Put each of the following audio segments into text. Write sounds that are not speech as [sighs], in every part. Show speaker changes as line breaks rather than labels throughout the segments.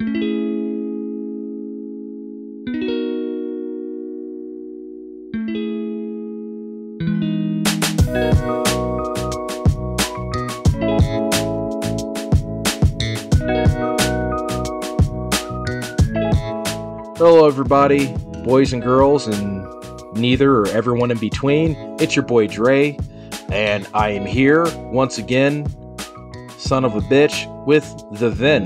Hello, everybody, boys and girls, and neither or everyone in between. It's your boy Dre, and I am here once again, son of a bitch, with the Vin.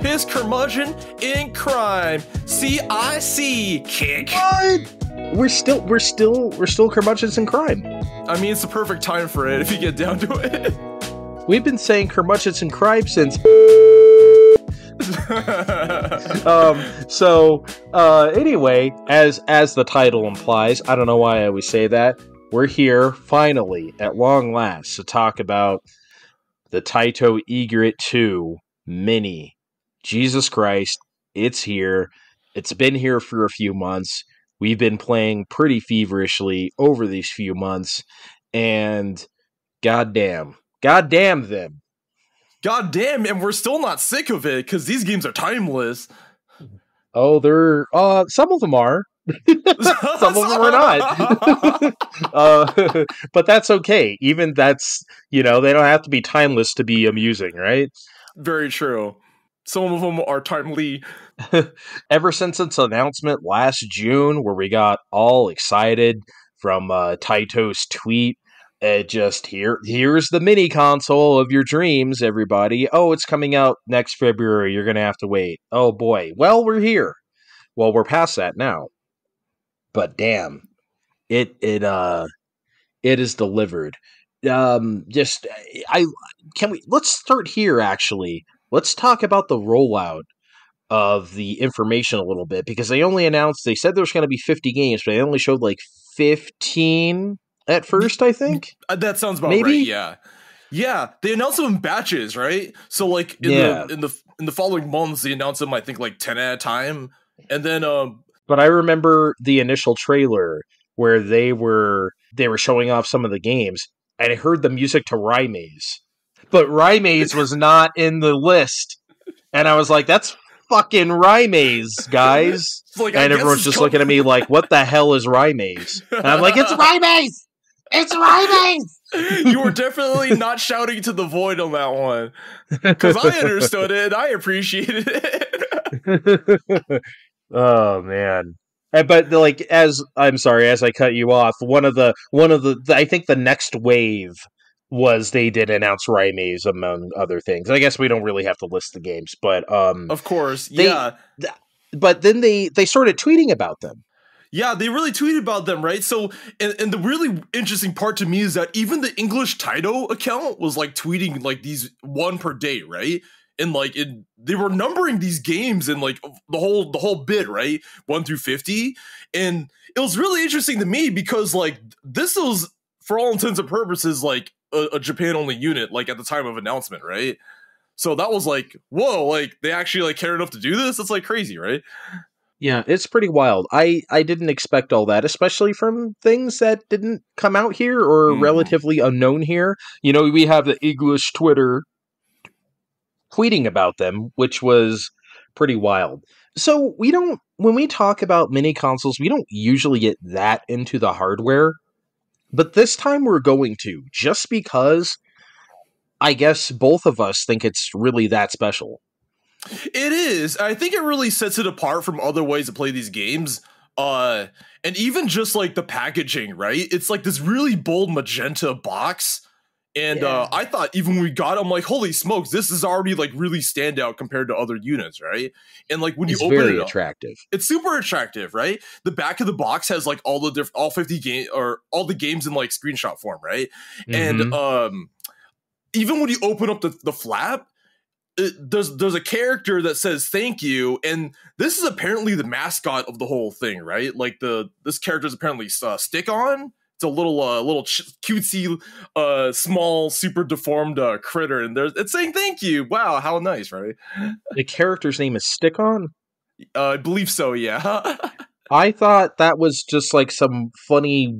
His curmudgeon in crime. CIC kick.
What? We're still, we're still, we're still curmudgeons in crime.
I mean, it's the perfect time for it if you get down to it. [laughs]
We've been saying curmudgeons in crime since. [laughs] um, so uh, anyway, as as the title implies, I don't know why I always say that. We're here finally, at long last, to talk about the Taito Egret 2 Mini. Jesus Christ, it's here. It's been here for a few months. We've been playing pretty feverishly over these few months, and goddamn, goddamn them.
God damn, and we're still not sick of it because these games are timeless. [laughs]
Oh, they're uh some of them are. [laughs] some of them are not. [laughs] uh, but that's okay. Even that's you know they don't have to be timeless to be amusing, right?
Very true. Some of them are timely. [laughs]
Ever since its announcement last June, where we got all excited from uh, Taito's tweet it just here here's the mini console of your dreams everybody. Oh it's coming out next february. You're gonna have to wait. Oh boy. Well we're here. Well we're past that now. But damn it it uh it is delivered. Um just i can we let's start here actually let's talk about the rollout of the information a little bit because they only announced they said there's going to be 50 games but they only showed like 15 at first, I think.
That sounds about Maybe? right. Yeah. Yeah, they announced them in batches, right? So like in yeah. the in the in the following months, they announced them I think like ten at a time, and then um.
But I remember the initial trailer where they were they were showing off some of the games, and I heard the music to Raimais, but Raimais was not in the list, and I was like, "That's fucking Raimais, guys!" [laughs] like, and everyone's just coming. looking at me like, "What the hell is Raimais?" And I'm like, "It's [laughs] Raimais." It's rhyming. [laughs]
you were definitely not shouting to the void on that one because I understood it. I appreciated it.
oh man. But like as I'm sorry as I cut you off one of the one of the I think the next wave was they did announce Raimais among other things. I guess we don't really have to list the games, but um
Of course. They, yeah.
Th- but then they they started tweeting about them.
Yeah, they really tweeted about them, right? So, and, and the really interesting part to me is that even the English Taito account was like tweeting like these one per day, right? And like it, they were numbering these games and like the whole the whole bit, right? One through fifty, and it was really interesting to me because like this was for all intents and purposes like a, a Japan only unit, like at the time of announcement, right? So that was like, whoa, like they actually like care enough to do this. It's like crazy, right?
Yeah, it's pretty wild. I I didn't expect all that, especially from things that didn't come out here or mm. relatively unknown here. You know, we have the English Twitter tweeting about them, which was pretty wild. So, we don't when we talk about mini consoles, we don't usually get that into the hardware. But this time we're going to, just because I guess both of us think it's really that special.
It is. I think it really sets it apart from other ways to play these games. Uh, and even just like the packaging, right? It's like this really bold magenta box. And yeah. uh, I thought even when we got it, I'm like, holy smokes, this is already like really standout compared to other units, right? And like when
it's
you open
very
it, up,
attractive.
It's super attractive, right? The back of the box has like all the different, all 50 game or all the games in like screenshot form, right? Mm-hmm. And um, even when you open up the, the flap, it, there's there's a character that says thank you and this is apparently the mascot of the whole thing right like the this character is apparently uh, stick on it's a little uh little ch- cutesy uh small super deformed uh, critter and there's it's saying thank you wow how nice right
the character's name is stick on
uh, i believe so yeah [laughs]
i thought that was just like some funny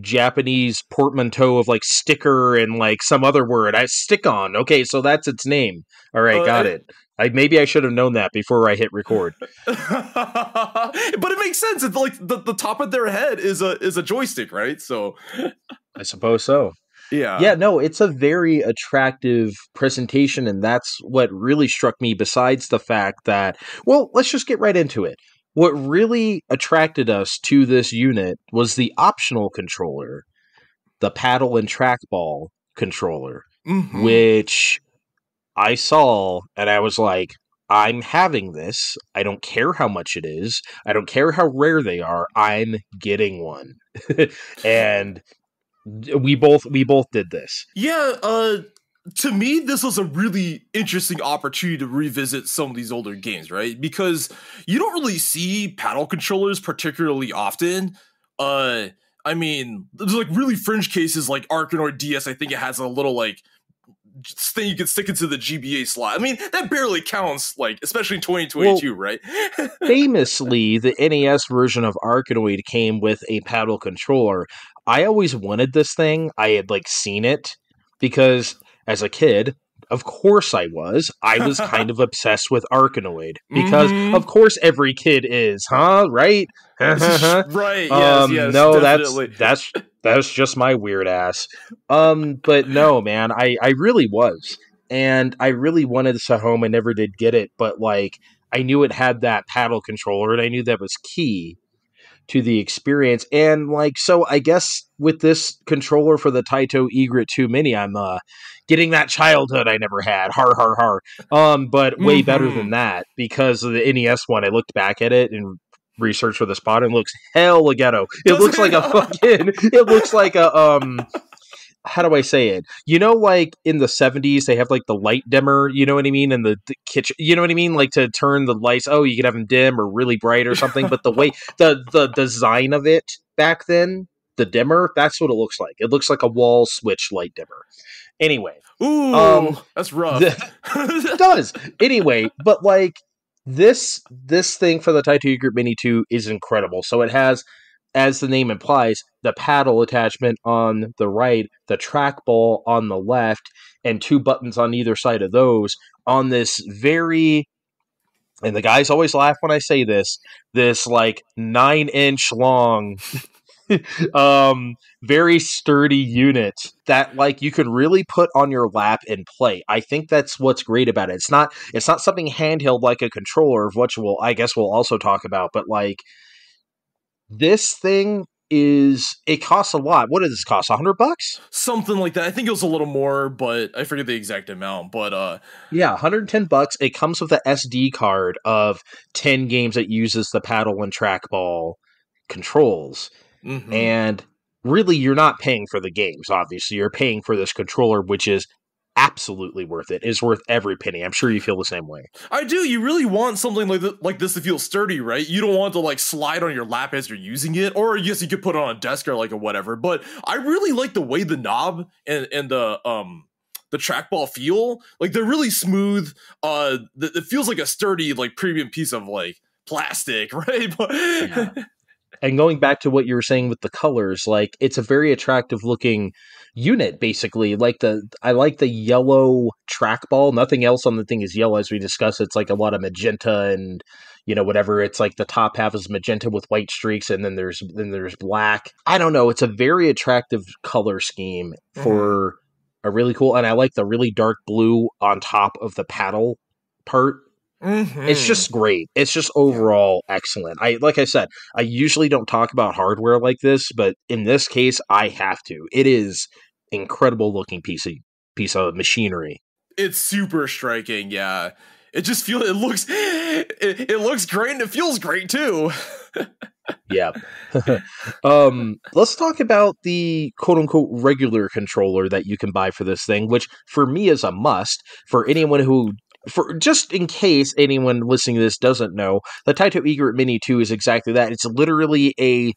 Japanese portmanteau of like sticker and like some other word. I stick on. Okay, so that's its name. All right, uh, got
I,
it. I maybe I should have known that before I hit record. [laughs]
but it makes sense. It's like the, the top of their head is a is a joystick, right? So
I suppose so.
Yeah.
Yeah, no, it's a very attractive presentation, and that's what really struck me, besides the fact that, well, let's just get right into it. What really attracted us to this unit was the optional controller, the paddle and trackball controller,
Mhm.
which I saw and I was like, I'm having this. I don't care how much it is. I don't care how rare they are. I'm getting one. [laughs] and we both we both did this.
Yeah, uh to me this was a really interesting opportunity to revisit some of these older games, right? Because you don't really see paddle controllers particularly often. Uh I mean, there's like really fringe cases like Arkanoid DS, I think it has a little like thing you can stick into the GBA slot. I mean, that barely counts, like, especially in 2022, right? [laughs]
Famously, the NES version of Arkanoid came with a paddle controller. I always wanted this thing. I had like seen it because as a kid, of course I was. I was [laughs] kind of obsessed with Arkanoid because
Mhm.
of course every kid is, huh? Right? [laughs] [laughs]
right, yes,
um,
yes.
no,
definitely.
that's that's that's just my weird ass. Um, but no, man, I I really was, and I really wanted this at home. I never did get it, but like I knew it had that paddle controller, and I knew that was key to the experience. And like, so I guess with this controller for the Taito Egret 2 Mini, I'm uh getting that childhood I never had. Har har har. Um, but way better
Mhm.
than that because of the NES one. I looked back at it and researched for the spot and it looks hella ghetto. It looks like a [laughs] fucking it looks like a um how do I say it? You know, like in the 70s, they have like the light dimmer, you know what I mean? In the, the kitchen, you know what I mean? Like to turn the lights, oh, you could have them dim or really bright or something. but the way, [laughs] [laughs] the, the design of it back then, the dimmer, that's what it looks like. It looks like a wall switch light dimmer. Anyway,
Ooh,
Um,
that's rough.
it [laughs] does. Anyway, but like this, this thing for the Taito Egret Mini 2 is incredible. So it has as the name implies, the paddle attachment on the right, the trackball on the left, and two buttons on either side of those on this very and the guys always laugh when I say this, this like nine inch long [laughs] um very sturdy unit that like you could really put on your lap and play. I think that's what's great about it. It's not it's not something handheld like a controller of which we'll I guess we'll also talk about, but like this thing is it costs a lot. What does this cost? A hundred bucks?
Something like that. I think it was a little more, but I forget the exact amount. But uh,
Yeah, 110 bucks. It comes with a SD card of 10 games that uses the paddle and trackball controls.
mhm.
And really you're not paying for the games, obviously. You're paying for this controller which is absolutely worth it. It's worth every penny. I'm sure you feel the same way.
I do. You really want something like th- like this to feel sturdy, right? You don't want to like slide on your lap as you're using it, or yes, you could put it on a desk or like a whatever. But I really like the way the knob and and the um the trackball feel. Like they're really smooth. Uh, th- it feels like a sturdy like premium piece of like plastic, [laughs] right? But
Yeah. [laughs] and going back to what you were saying with the colors like it's a very attractive looking unit basically. Like the i like the yellow trackball. Nothing else on the thing is yellow as we discussed. It's like a lot of magenta and you know whatever. It's like the top half is magenta with white streaks and then there's then there's black. I don't know. It's a very attractive color scheme for a really cool and i like the really dark blue on top of the paddle part.
Mhm.
it's just great. It's just overall excellent. I like I said, I usually don't talk about hardware like this, but in this case, I have to. It is incredible looking piece of piece of machinery.
it's super striking. Yeah, it just feels it looks it, it looks great and it feels great too. [laughs]
Yeah. [laughs] um, let's talk about the quote unquote regular controller that you can buy for this thing, which for me is a must for anyone who for just in case anyone listening to this doesn't know, the Taito Egret Mini 2 is exactly that. It's literally a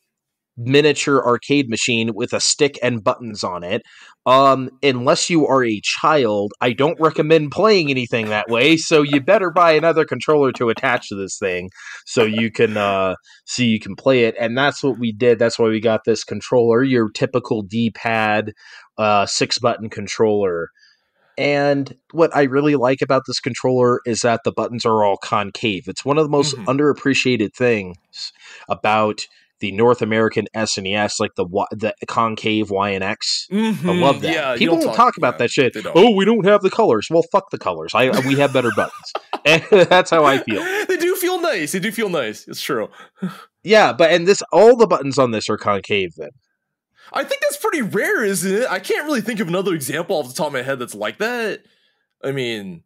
miniature arcade machine with a stick and buttons on it. Um, unless you are a child, I don't recommend playing anything that way. So you better buy another controller to attach to this thing so you can uh so you can play it. And that's what we did. That's why we got this controller, your typical D-pad uh six button controller. And what I really like about this controller is that the buttons are all concave. It's one of the most
Mhm.
underappreciated things about the North American SNES, like the wi- the concave Y and X. I love that.
Yeah,
People don't talk, about
yeah,
that shit. Oh, we don't have the colors. Well, fuck the colors. I we have better buttons, [laughs] and [laughs] that's how I feel. [laughs]
They do feel nice. They do feel nice. It's true.
Yeah, but and this all the buttons on this are concave. Then
I think that's pretty rare, isn't it? I can't really think of another example off the top of my head that's like that. I mean,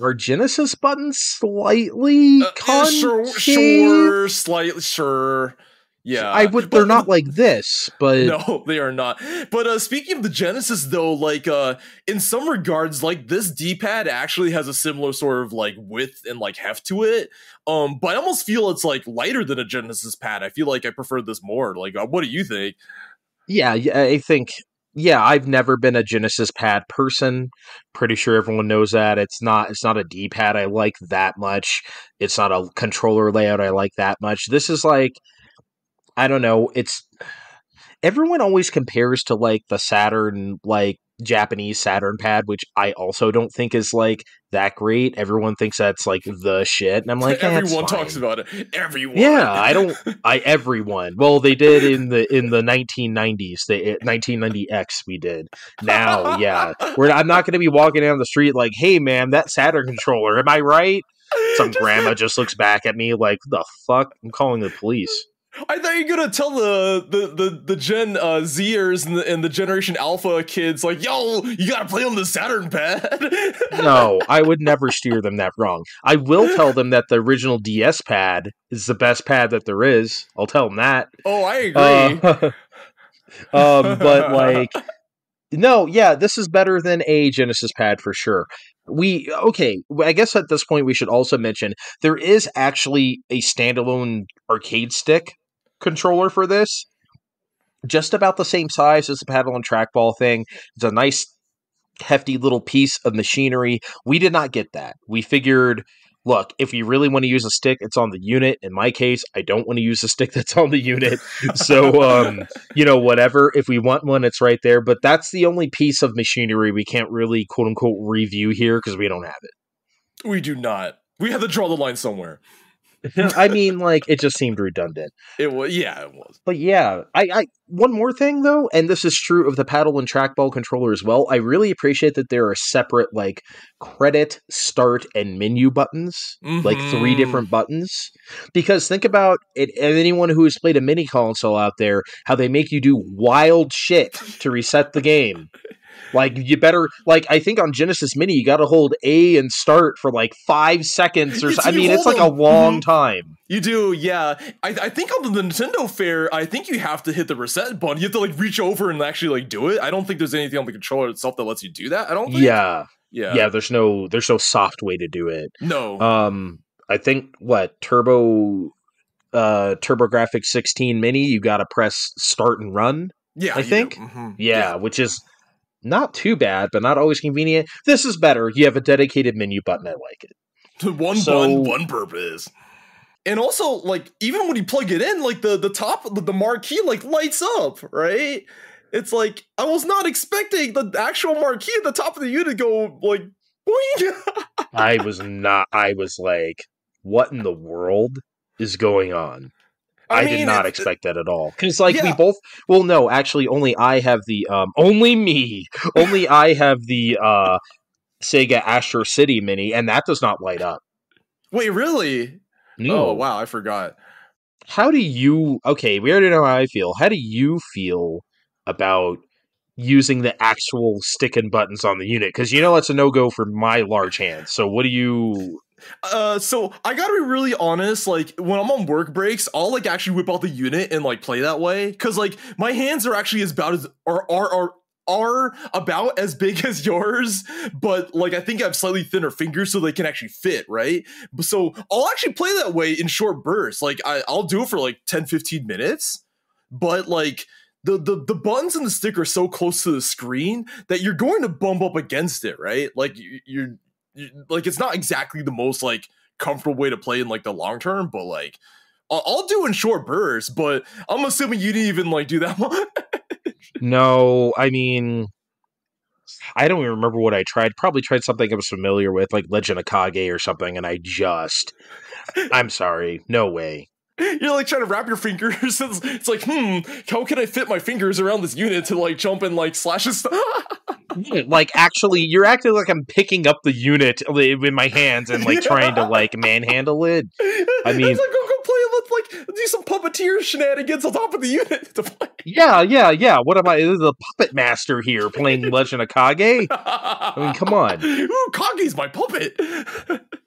are Genesis buttons slightly
uh,
concave?
sure, sure, slightly, sure. Yeah,
I would.
But-
They're not like this, but [laughs]
no, they are not. But uh, speaking of the Genesis, though, like uh, in some regards, like this D-pad actually has a similar sort of like width and like heft to it. Um, but I almost feel it's like lighter than a Genesis pad. I feel like I prefer this more. Like, uh, what do you think?
Yeah, yeah, I think yeah, I've never been a Genesis pad person. Pretty sure everyone knows that. It's not it's not a D-pad I like that much. It's not a controller layout I like that much. This is like I don't know, it's everyone always compares to like the Saturn like Japanese Saturn pad, which I also don't think is like that great. Everyone thinks that's like the shit, and I'm like, eh,
everyone talks about it. Everyone.
Yeah, I don't. [laughs] I everyone. Well, they did in the in the 1990s. The 1990X we did. Now, yeah, we're. I'm not going to be walking down the street like, "Hey, man, that Saturn controller." Am I right? Some [laughs] grandma just looks back at me like, "The fuck?" I'm calling the police.
I thought you were gonna tell the the the, the Gen uh, Zers and the, and the Generation Alpha kids like, "Yo, you gotta play on the Saturn pad." [laughs]
No, I would never steer them that wrong. I will tell them that the original DS pad is the best pad that there is. I'll tell them that.
Oh, I agree.
Uh, [laughs] um, but like, [laughs] no, yeah, this is better than a Genesis pad for sure. We okay. I guess at this point we should also mention there is actually a standalone arcade stick controller for this, just about the same size as the paddle and trackball thing. It's a nice, hefty little piece of machinery. We did not get that. We figured look, if you really want to use a stick, it's on the unit. In my case, I don't want to use a stick that's on the unit. So, um, you know, whatever. If we want one, it's right there. But that's the only piece of machinery we can't really quote unquote review here because we don't have it.
we do not. We have to draw the line somewhere. [laughs]
I mean, like, it just seemed redundant.
It was yeah, it was.
But yeah, I, I one more thing though, and this is true of the paddle and trackball controller as well. I really appreciate that there are separate like credit, start, and menu buttons, like three
Mhm.
different buttons. Because think about it, and anyone who has played a mini console out there, how they make you do wild shit to reset the game. Like you better like I think on Genesis Mini you got to hold A and start for like five seconds or [laughs] so. I mean it's like a long
Mhm.
time.
You do, yeah. I, I think on the Nintendo Fair, I think you have to hit the reset button. You have to like reach over and actually like do it. I don't think there's anything on the controller itself that lets you do that. I don't think.
Yeah,
yeah,
yeah. There's no there's no soft way to do it.
No,
Um, I think what Turbo, uh, Turbo TurboGrafx 16 Mini, you got to press start and run.
yeah,
I think-
Mhm.
Yeah, which is not too bad, but not always convenient. This is better. You have a dedicated menu button. I like it. [laughs]
one
So-
button, one purpose. And also, like, even when you plug it in, like the the top, the, the marquee, like lights up, right? It's like I was not expecting the actual marquee at the top of the unit to go like, boing. [laughs]
I was not. I was like, what in the world is going on? I, did
mean,
not expect that at all. Because like we both. Well, no, actually, only I have the. Um, only me. [laughs] only I have the uh, Sega Astro City Mini, and that does not light up.
Wait, really?
No.
Oh wow, I forgot.
How do you? Okay, we already know how I feel. How do you feel about using the actual stick and buttons on the unit? Because you know that's a no go for my large hands. So what do you?
Uh, so I gotta be really honest. Like when I'm on work breaks, I'll like actually whip out the unit and like play that way. Cause like my hands are actually as about as are are are are about as big [laughs] as yours, but like I think I have slightly thinner fingers so they can actually fit, right? So I'll actually play that way in short bursts. Like I, I'll do it for like 10, 15 minutes, but like the, the the buttons and the stick are so close to the screen that you're going to bump up against it, right? Like you, you're you- like it's not exactly the most like comfortable way to play in like the long term, but like I'll, do in short bursts. But I'm assuming you didn't even like do that [laughs] one.
No, I mean, I don't even remember what I tried. Probably tried something I was familiar with, like Legend of Kage or something, and I just. I'm sorry. No way.
You're like trying to wrap your fingers. [laughs] It's, it's, like, hmm, how can I fit my fingers around this unit to like jump and like slash slashes? Stuff?
Like actually, you're acting like I'm picking up the unit in my hands and like [laughs] yeah. trying to like manhandle it. I mean,
like, go, go play with like do some puppeteer shenanigans on top of the unit [laughs] to play.
Yeah, yeah, yeah. What am I? Is the puppet master here playing Legend of Kage. I mean, come on.
Ooh, Kage's my puppet.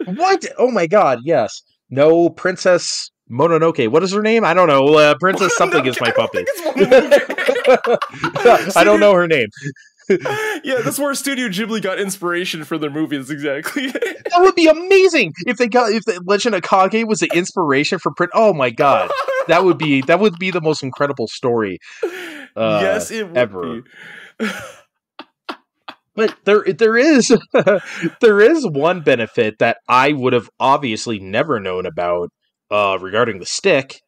what? Oh my god, yes. No Princess Mononoke. What is her name? I don't know. Uh, Princess something is my puppet. [laughs] [laughs] I don't know her name. [laughs]
yeah, that's where Studio Ghibli got inspiration for their movies. Exactly.
that would be amazing if they got if the Legend of Kage was the inspiration for print. Oh my god, that would be that would be the most incredible story.
Uh, yes, it would ever.
but there there is there is one benefit that I would have obviously never known about uh, regarding the stick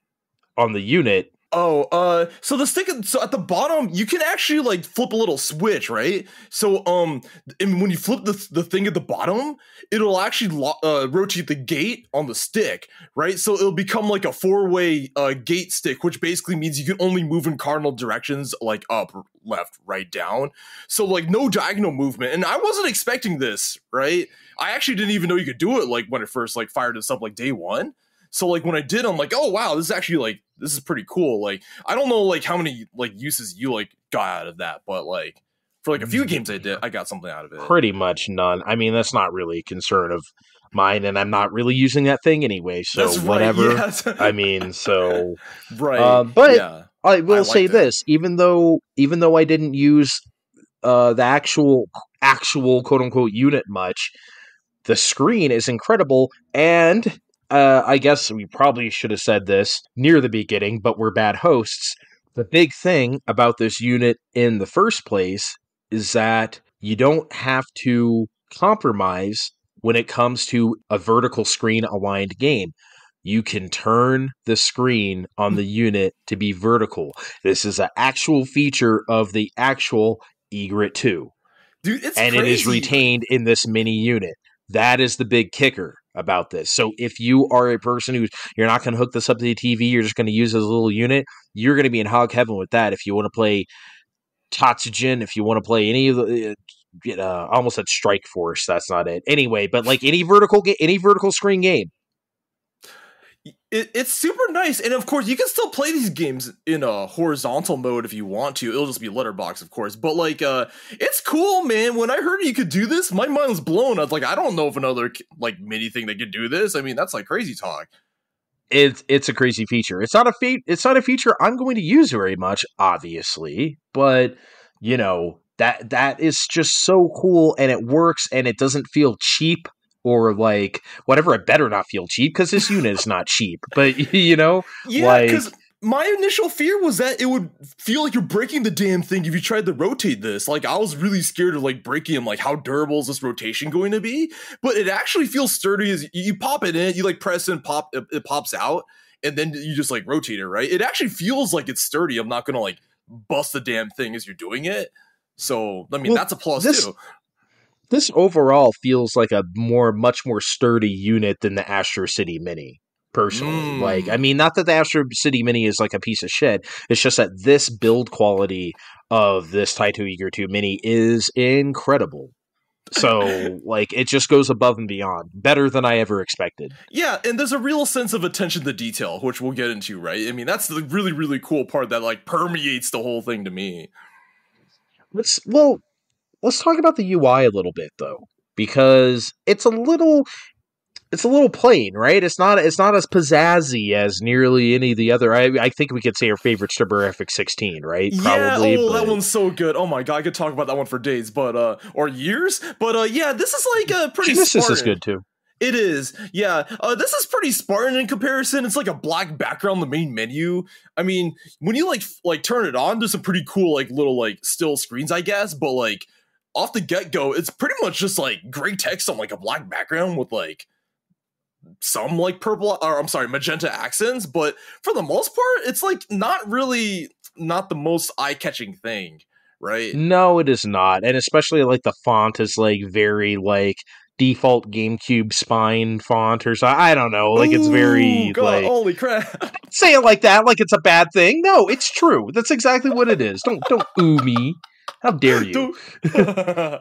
on the unit.
Oh, uh, so the stick, so at the bottom, you can actually like flip a little switch, right? So, um, and when you flip the the thing at the bottom, it'll actually lo- uh, rotate the gate on the stick, right? So it'll become like a four way uh gate stick, which basically means you can only move in cardinal directions, like up, left, right, down. So like no diagonal movement, and I wasn't expecting this, right? I actually didn't even know you could do it like when it first like fired this up like day one. So like when I did, I'm like, oh wow, this is actually like this is pretty cool. Like I don't know like how many like uses you like got out of that, but like for like a few games I did, I got something out of it.
Pretty much none. I mean, that's not really a concern of mine, and I'm not really using that thing anyway. So whatever. Yeah. I mean, so [laughs]
right. Uh,
but yeah. I will I say this: even though even though I didn't use uh, the actual actual quote unquote unit much, the screen is incredible, and uh, I guess we probably should have said this near the beginning, but we're bad hosts. The big thing about this unit in the first place is that you don't have to compromise when it comes to a vertical screen aligned game. You can turn the screen on the unit to be vertical. This is an actual feature of the actual Egret 2.
Dude,
and
crazy.
it is retained in this mini unit. That is the big kicker about this. So if you are a person who's you're not going to hook this up to the TV, you're just going to use as a little unit, you're going to be in hog heaven with that. If you want to play Tatsujin, if you want to play any of the uh, uh almost at Strike Force, that's not it. Anyway, but like any vertical ga- any vertical screen game,
it, it's super nice, and of course, you can still play these games in a horizontal mode if you want to. It'll just be letterbox, of course, but like, uh, it's cool, man. When I heard you could do this, my mind was blown. I was like, I don't know if another like mini thing that could do this. I mean, that's like crazy talk.
It's it's a crazy feature. It's not a fe- It's not a feature I'm going to use very much, obviously, but you know that that is just so cool, and it works, and it doesn't feel cheap or like whatever. It better not feel cheap because this unit is not cheap. But [laughs] you know,
yeah, because. Like, my initial fear was that it would feel like you're breaking the damn thing if you tried to rotate this. Like I was really scared of like breaking them. Like how durable is this rotation going to be? But it actually feels sturdy. As you pop it in, you like press and pop, it, it pops out, and then you just like rotate it. Right? It actually feels like it's sturdy. I'm not gonna like bust the damn thing as you're doing it. So I mean well, that's a plus this, too
this overall feels like a more much more sturdy unit than the Astro City Mini personally. Mm. Like, I mean, not that the Astro City Mini is like a piece of shit. It's just that this build quality of this Taito Egret 2 Mini is incredible. So, [laughs] like, it just goes above and beyond. Better than I ever expected.
Yeah, and there's a real sense of attention to detail, which we'll get into, right? I mean, that's the really, really cool part that, like, permeates the whole thing to me.
Let's, well, let's talk about the UI a little bit though, because it's a little it's a little plain, right? It's not it's not as pizzazzy as nearly any of the other. I, I think we could say our favorite TurboGrafx 16, right?
Probably. Yeah, oh, but... that one's so good. Oh my god, I could talk about that one for days, but uh, or years. But uh, yeah, this is like a pretty.
This is good too.
It is, yeah. Uh, this is pretty Spartan in comparison. It's like a black background, the main menu. I mean, when you like f- like turn it on, there's some pretty cool like little like still screens, I guess. But like off the get go, it's pretty much just like gray text on like a black background with like some like purple or I'm sorry, magenta accents, but for the most part, it's like not really not the most eye catching thing, right?
No, it is not. And especially like the font is like very like default GameCube spine font or so. I don't know. Like it's very
God,
like
holy crap. [laughs]
say it like that, like it's a bad thing. No, it's true. That's exactly what it is. Don't don't ooh me. How dare [laughs] you? [laughs]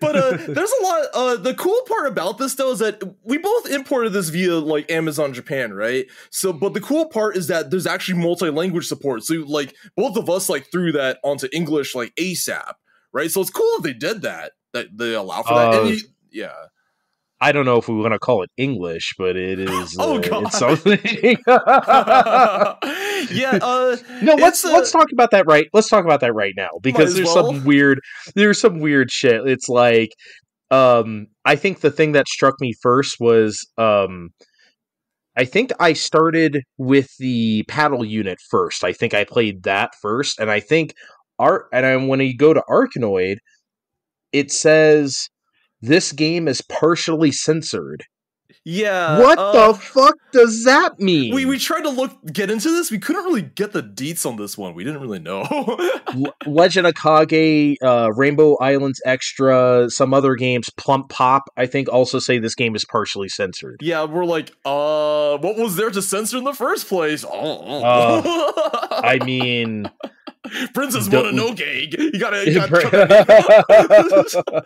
But uh, [laughs] there's a lot. Uh, the cool part about this though is that we both imported this via like Amazon Japan, right? So, but the cool part is that there's actually multi-language support. So, like both of us like threw that onto English like ASAP, right? So it's cool that they did that. That they allow for that.
Uh,
And you, yeah.
I don't know if we want to call it English, but it [laughs] is.
Oh,
uh,
God.
It's something. [laughs] [laughs]
yeah. Uh,
no, let's
uh,
let's talk about that right. Let's talk about that right now because there's
well.
some weird. There's some weird shit. It's like, um, I think the thing that struck me first was, um, I think I started with the paddle unit first. I think I played that first, and I think art. And I, when you go to Arkanoid, it says this game is partially censored.
yeah.
what
uh,
the fuck does that mean?
We we tried to look get into this. We couldn't really get the deets on this one. We didn't really know. [laughs]
Legend of Kage, uh, Rainbow Islands Extra, some other games, Plump Pop, I think also say this game is partially censored.
yeah, we're like, uh, what was there to censor in the first place? Oh,
Uh, [laughs] I mean, [laughs]
Princess
don't-
Mononoke. You gotta, you [laughs] gotta cut that name out.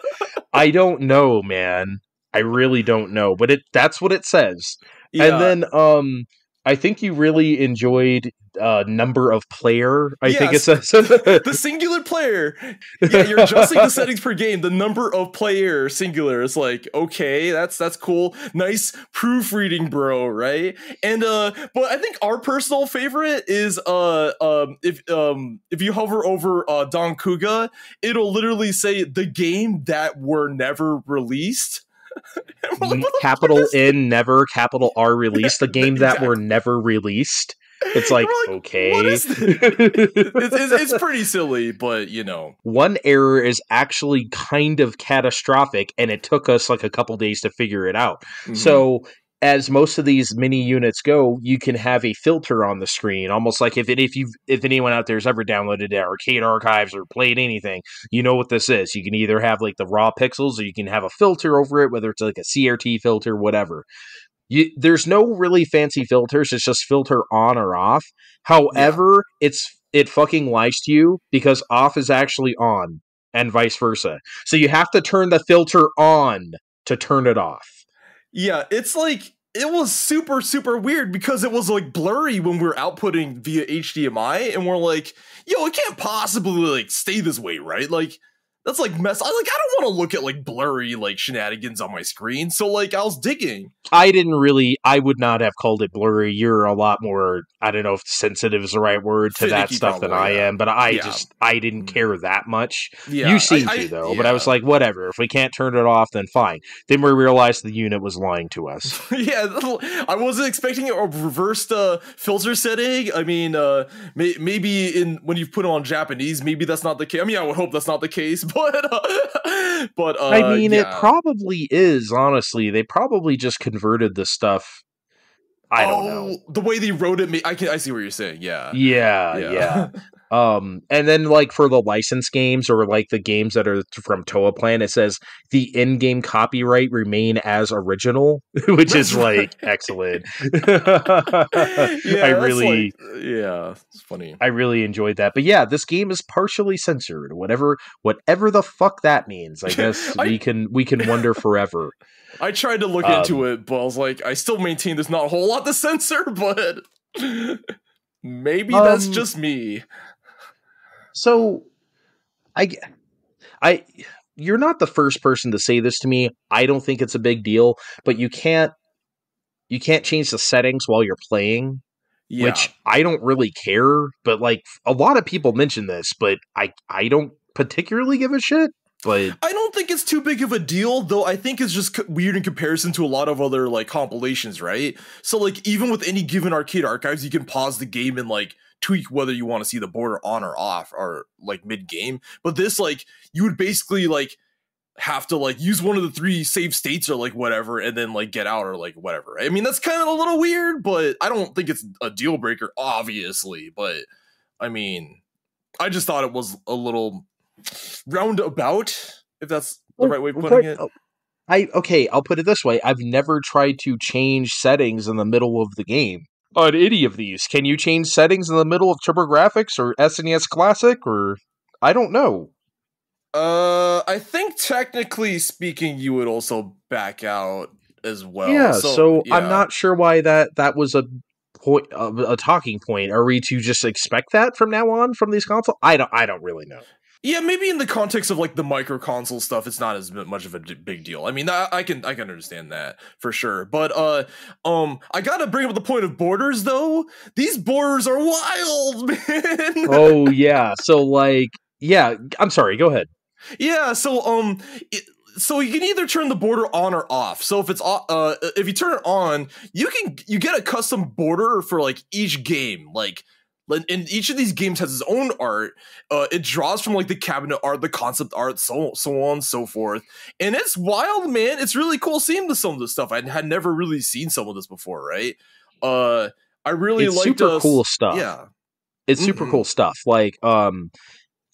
I don't know, man. I really don't know, but it that's what it says.
Yeah.
And then um I think you really enjoyed uh number of player. I think it
Yes.
says [laughs]
the singular player. Yeah, you're adjusting the settings per game. The number of player singular. It's like okay, that's that's cool. Nice proofreading, bro. Right? And uh, but I think our personal favorite is uh um if um if you hover over uh Dan-Ku-Ga, it'll literally say the game that were never released. And we're like,
capital N never, capital R released, a [laughs] game that were never released. [laughs] It's like,
like,
okay. [laughs]
it's, it's, it's pretty silly, but you know.
One error is actually kind of catastrophic, and it took us like a couple days to figure it out.
mhm.
So, as most of these mini units go, you can have a filter on the screen, almost like if it, if you if anyone out there has ever downloaded arcade archives or played anything, you know what this is. You can either have like the raw pixels, or you can have a filter over it, whether it's like a CRT filter, whatever. You, there's no really fancy filters. It's just filter on or off. However, it's it fucking lies to you because off is actually on, and vice versa. So you have to turn the filter on to turn it off.
Yeah, it's like it was super super weird because it was like blurry when we were outputting via HDMI, and we're like, yo, it can't possibly like stay this way, right? Like that's like mess. I like I don't want to look at like blurry like shenanigans on my screen. So like I was digging.
I didn't really. I would not have called it blurry. You're a lot more. I don't know if sensitive is the right word to that
Finicky
stuff than I
yeah.
am, but I
Yeah.
just I didn't care that much.
Yeah,
you seem
I-
to
I-
though, but I was like, whatever. If we can't turn it off, then fine. Then we realized the unit was lying to us. [laughs]
yeah, I wasn't expecting a reversed uh, filter setting. I mean, uh, may- maybe in when you put it on Japanese, maybe that's not the case. I mean, I would hope that's not the case, [laughs] but uh, but uh,
I mean, it probably is. Honestly, they probably just converted the stuff. I don't know.
Oh, The way they wrote it, I can I see what you're saying. Yeah,
Yeah, yeah. [laughs] Um, and then like for the license games or like the games that are from Toaplan, it says the in-game copyright remain as original, [laughs] which is like [laughs] excellent. [laughs]
yeah,
I really,
like- yeah, it's funny.
I really enjoyed that. But yeah, this game is partially censored. Whatever, whatever the fuck that means. I guess
I-
we can we can wonder forever.
I tried to look
Um,
into it, but I was like, I still maintain there's not a whole lot to censor, but maybe that's
Um,
just me.
So, I I you're not the first person to say this to me. I don't think it's a big deal, but you can't, you can't change the settings while you're playing,
Yeah.
which I don't really care. But like a lot of people mention this, but I, I don't particularly give a shit. But
I don't think it's too big of a deal, though. I think it's just weird in comparison to a lot of other like compilations, right? So, like, even with any given arcade archives, you can pause the game and like tweak whether you want to see the border on or off or like mid game. But this, like, you would basically like have to like use one of the three save states or like whatever, and then like get out or like whatever. I mean, that's kind of a little weird, but I don't think it's a deal breaker, obviously. But I mean, I just thought it was a little roundabout, if that's the right way of putting it.
Oh, I okay, I'll put it this way. I've never tried to change settings in the middle of the game. On any of these, can you change settings in the middle of TurboGrafx or SNES Classic or I don't know.
Uh, I think technically speaking, you would also back out as well.
Yeah, so, so yeah. I'm not sure why that that was a point, uh, a talking point. Are we to just expect that from now on from these consoles? I don't, I don't really know.
Yeah, maybe in the context of like the micro console stuff, it's not as much of a big deal. I mean, I, I, can I can understand that for sure. But uh, um, I gotta bring up the point of borders though. These borders are wild, [laughs] man.
oh yeah, so like yeah, I'm sorry. Go ahead.
Yeah, so um, it, so you can either turn the border on or off. So if it's uh, if you turn it on, you can you get a custom border for like each game, like and each of these games has its own art. Uh, it draws from like the cabinet art, the concept art, so so on and so forth. And it's wild, man. It's really cool seeing some of this stuff. I had never really seen some of this before, right? Uh, I really like
super uh, cool stuff.
Yeah,
it's super mm-hmm. cool stuff. Like, um,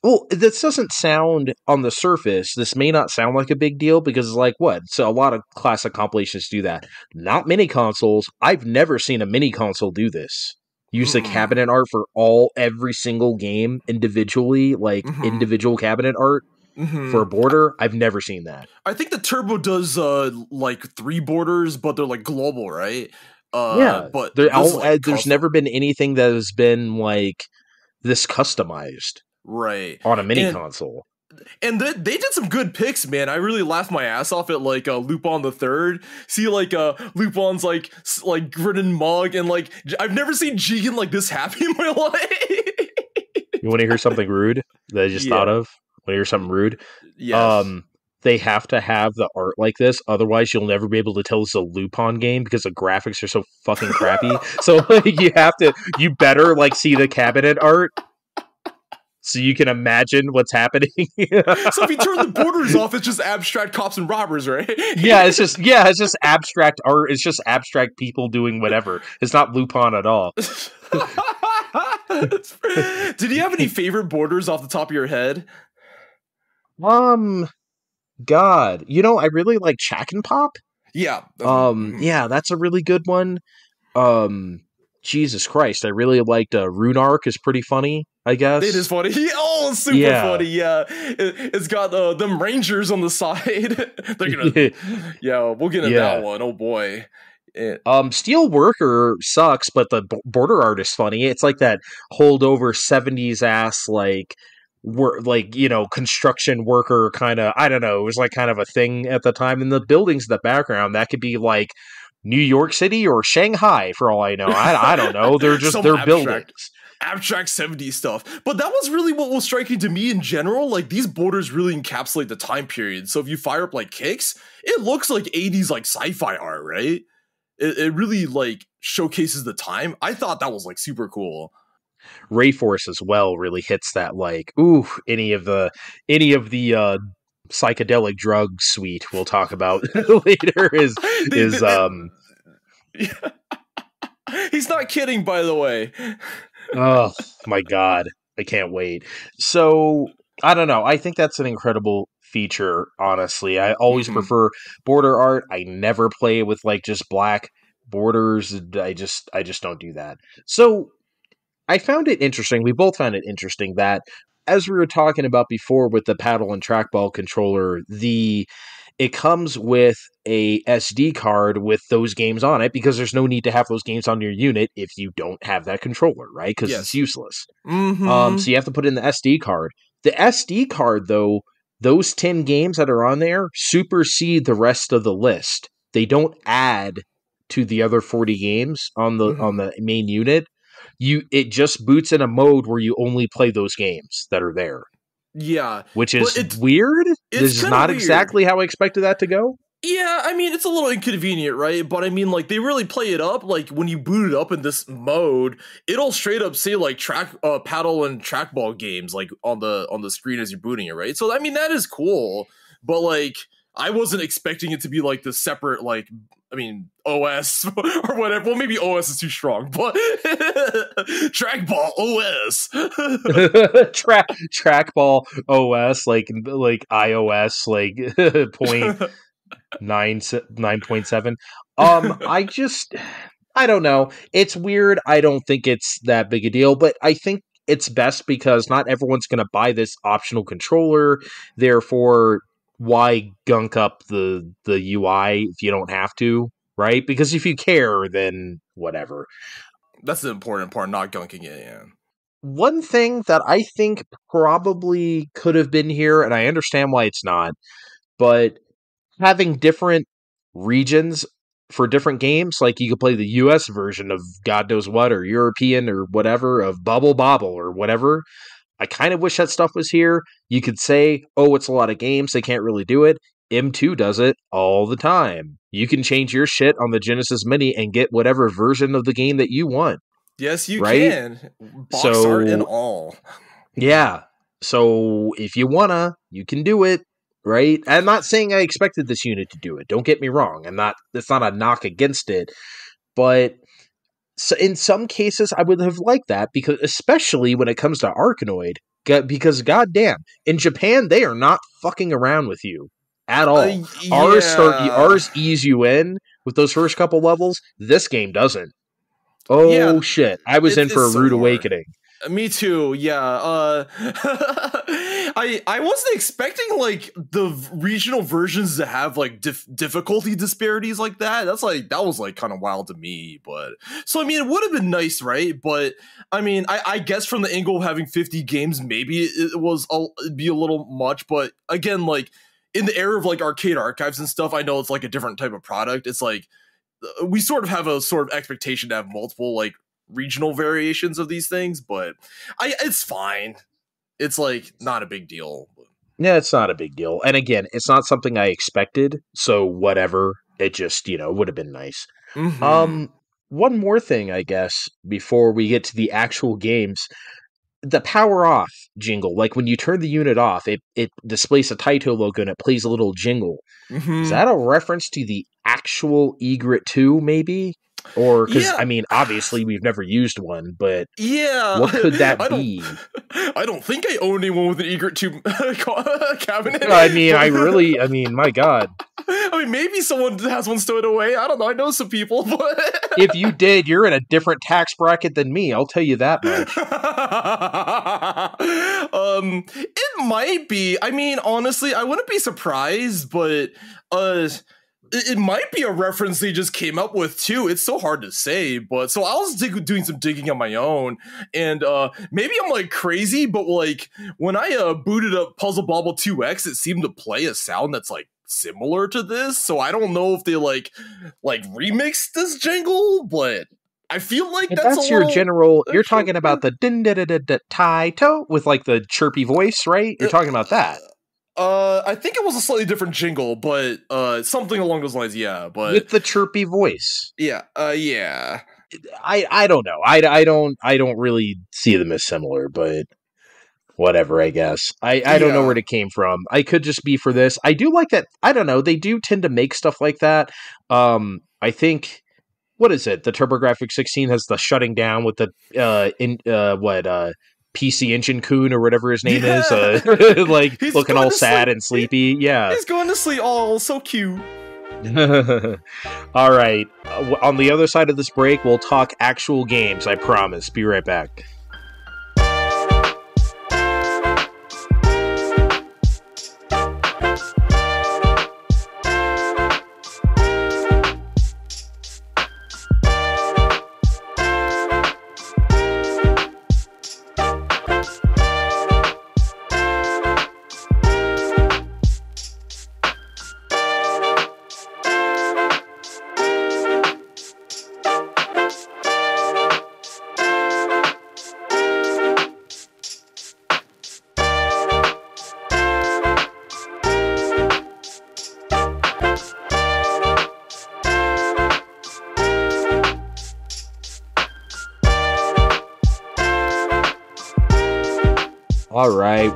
well, this doesn't sound on the surface. This may not sound like a big deal because, it's like, what? So a lot of classic compilations do that. Not many consoles. I've never seen a mini console do this use mm-hmm. the cabinet art for all every single game individually, like mm-hmm. individual cabinet art. Mm-hmm. For a border, I've never seen that.
I think the Turbo does uh like three borders, but they're like global, right? Uh,
yeah,
but
all, like there's never been anything that has been like this customized,
right,
on a mini and, console
and they, they did some good picks, man. I really laughed my ass off at like uh, Lupin the Third. See, like uh, Lupin's like like grinning mug, and like I've never seen Jigen like this happy in my [laughs] life.
you want to hear something rude that I just yeah. thought of? Want to hear something rude?
Yes.
Um, they have to have the art like this, otherwise you'll never be able to tell it's a Lupin game because the graphics are so fucking crappy. [laughs] so like, you have to, you better like see the cabinet art so you can imagine what's happening. [laughs] so
if you turn the borders off, it's just abstract cops and robbers, right?
yeah, it's just yeah, it's just abstract art. It's just abstract people doing whatever. It's not Lupin at all. [laughs]
Did you have any favorite borders off the top of your head?
Um, God, you know, I really like Chack and Pop.
Yeah.
Um, yeah, that's a really good one. Um, Jesus Christ, I really liked uh, Runark is pretty funny. I guess
it is funny. [laughs] Oh, super yeah. funny. Yeah, it, has got uh, them Rangers on the side. [laughs] They're gonna, [laughs] yeah, we'll get into yeah. that one. Oh boy.
It, um, Steel Worker sucks, but the b- border art is funny. It's like that holdover '70s ass like work, like you know, construction worker kind of. I don't know. It was like kind of a thing at the time. And the buildings in the background that could be like New York City or Shanghai for all I know. I, I don't know. They're just they're abstract, buildings.
Abstract 70s stuff. But that was really what was striking to me in general. Like these borders really encapsulate the time period. So if you fire up like Qix, it looks like 80s like sci-fi art, right? It, it really like showcases the time. I thought that was like super cool.
Rayforce as well really hits that like ooh any of the any of the uh psychedelic drug suite we'll talk about [laughs] later is [laughs] is um [laughs]
he's not kidding by the way
oh my god i can't wait so i don't know i think that's an incredible feature honestly i always mm-hmm. prefer border art i never play with like just black borders i just i just don't do that so I found it interesting. We both found it interesting that as we were talking about before with the paddle and trackball controller, the it comes with a SD card with those games on it because there's no need to have those games on your unit if you don't have that controller, right? Because yes. it's useless.
Mm-hmm.
Um, so you have to put in the SD card. The SD card, though, those 10 games that are on there supersede the rest of the list. They don't add to the other 40 games on the mm-hmm. on the main unit you it just boots in a mode where you only play those games that are there.
Yeah,
which is weird. It's this is not weird. exactly how I expected that to go.
Yeah, I mean it's a little inconvenient, right? But I mean, like they really play it up. Like when you boot it up in this mode, it'll straight up say like track, uh, paddle and trackball games like on the on the screen as you're booting it, right? So I mean that is cool. But like I wasn't expecting it to be like the separate like I mean OS [laughs] or whatever. Well, maybe OS is too strong, but trackball OS. [laughs]
Track trackball OS [laughs] like like iOS like point nine nine point seven. Um, I just I don't know. It's weird. I don't think it's that big a deal, but I think it's best because not everyone's going to buy this optional controller. Therefore, why gunk up the the UI if you don't have to, right? Because if you care, then whatever.
That's the important part, not gunking it in.
One thing that I think probably could have been here, and I understand why it's not, but having different regions for different games. Like you could play the US version of God knows what, or European or whatever, of Bubble Bobble or whatever. I kind of wish that stuff was here. You could say, oh, it's a lot of games. They can't really do it. M2 does it all the time. You can change your shit on the Genesis Mini and get whatever version of the game that you want.
Yes, you right? can. Box so, art and all.
Yeah. So if you wanna, you can do it right? I'm not saying I expected this unit to do it. Don't get me wrong. I'm not. It's not a knock against it, but so in some cases I would have liked that because, especially when it comes to Arkanoid, because goddamn, in Japan they are not fucking around with you at all. Uh, yeah. Ours start ours ease you in with those first couple levels. This game doesn't. Oh yeah. shit! I was in for a rude awakening.
Me too. Yeah. Uh, [laughs] I I wasn't expecting like the regional versions to have like dif- difficulty disparities like that. That's like that was like kind of wild to me. But so I mean, it would have been nice, right? But I mean, I, I guess from the angle of having fifty games, maybe it was a, be a little much. But again, like in the era of like arcade archives and stuff, I know it's like a different type of product. It's like uh, we sort of have a sort of expectation to have multiple like regional variations of these things, but I it's fine. It's like not a big deal.
Yeah, it's not a big deal. And again, it's not something I expected, so whatever. It just, you know, would have been nice. Mm-hmm. Um one more thing, I guess, before we get to the actual games. The power off jingle, like when you turn the unit off, it, it displays a Taito logo and it plays a little jingle. Mm-hmm. Is that a reference to the actual Egret 2, maybe? Or because yeah. I mean, obviously we've never used one, but
yeah,
what could that [laughs] I be? [laughs]
I don't think I own anyone with an Egret two [laughs] cabinet.
I mean, I really, I mean, my God.
I mean, maybe someone has one stowed away. I don't know. I know some people, but
if you did, you're in a different tax bracket than me. I'll tell you that much.
um, it might be. I mean, honestly, I wouldn't be surprised, but uh it might be a reference they just came up with too. It's so hard to say, but so I was dig- doing some digging on my own, and uh, maybe I'm like crazy, but like when I uh, booted up Puzzle Bobble 2X, it seemed to play a sound that's like similar to this. So I don't know if they like like remixed this jingle, but I feel like that's,
that's your general. You're talking about the din da da da da Taito with like the chirpy voice, right? You're uh, talking about that.
Uh, I think it was a slightly different jingle, but uh, something along those lines. Yeah, but
with the chirpy voice.
Yeah. Uh, yeah.
I I don't know. I, I don't I don't really see them as similar, but whatever. I guess I I don't know where it came from. I could just be for this. I do like that. I don't know. They do tend to make stuff like that. Um, I think what is it? The TurboGrafx 16 has the shutting down with the uh in uh what uh PC Engine Coon or whatever his name yeah. is, uh, [laughs] like he's looking all sad sleep. and sleepy. Yeah,
he's going to sleep. all so cute. [laughs]
all right. Uh, on the other side of this break, we'll talk actual games. I promise. Be right back.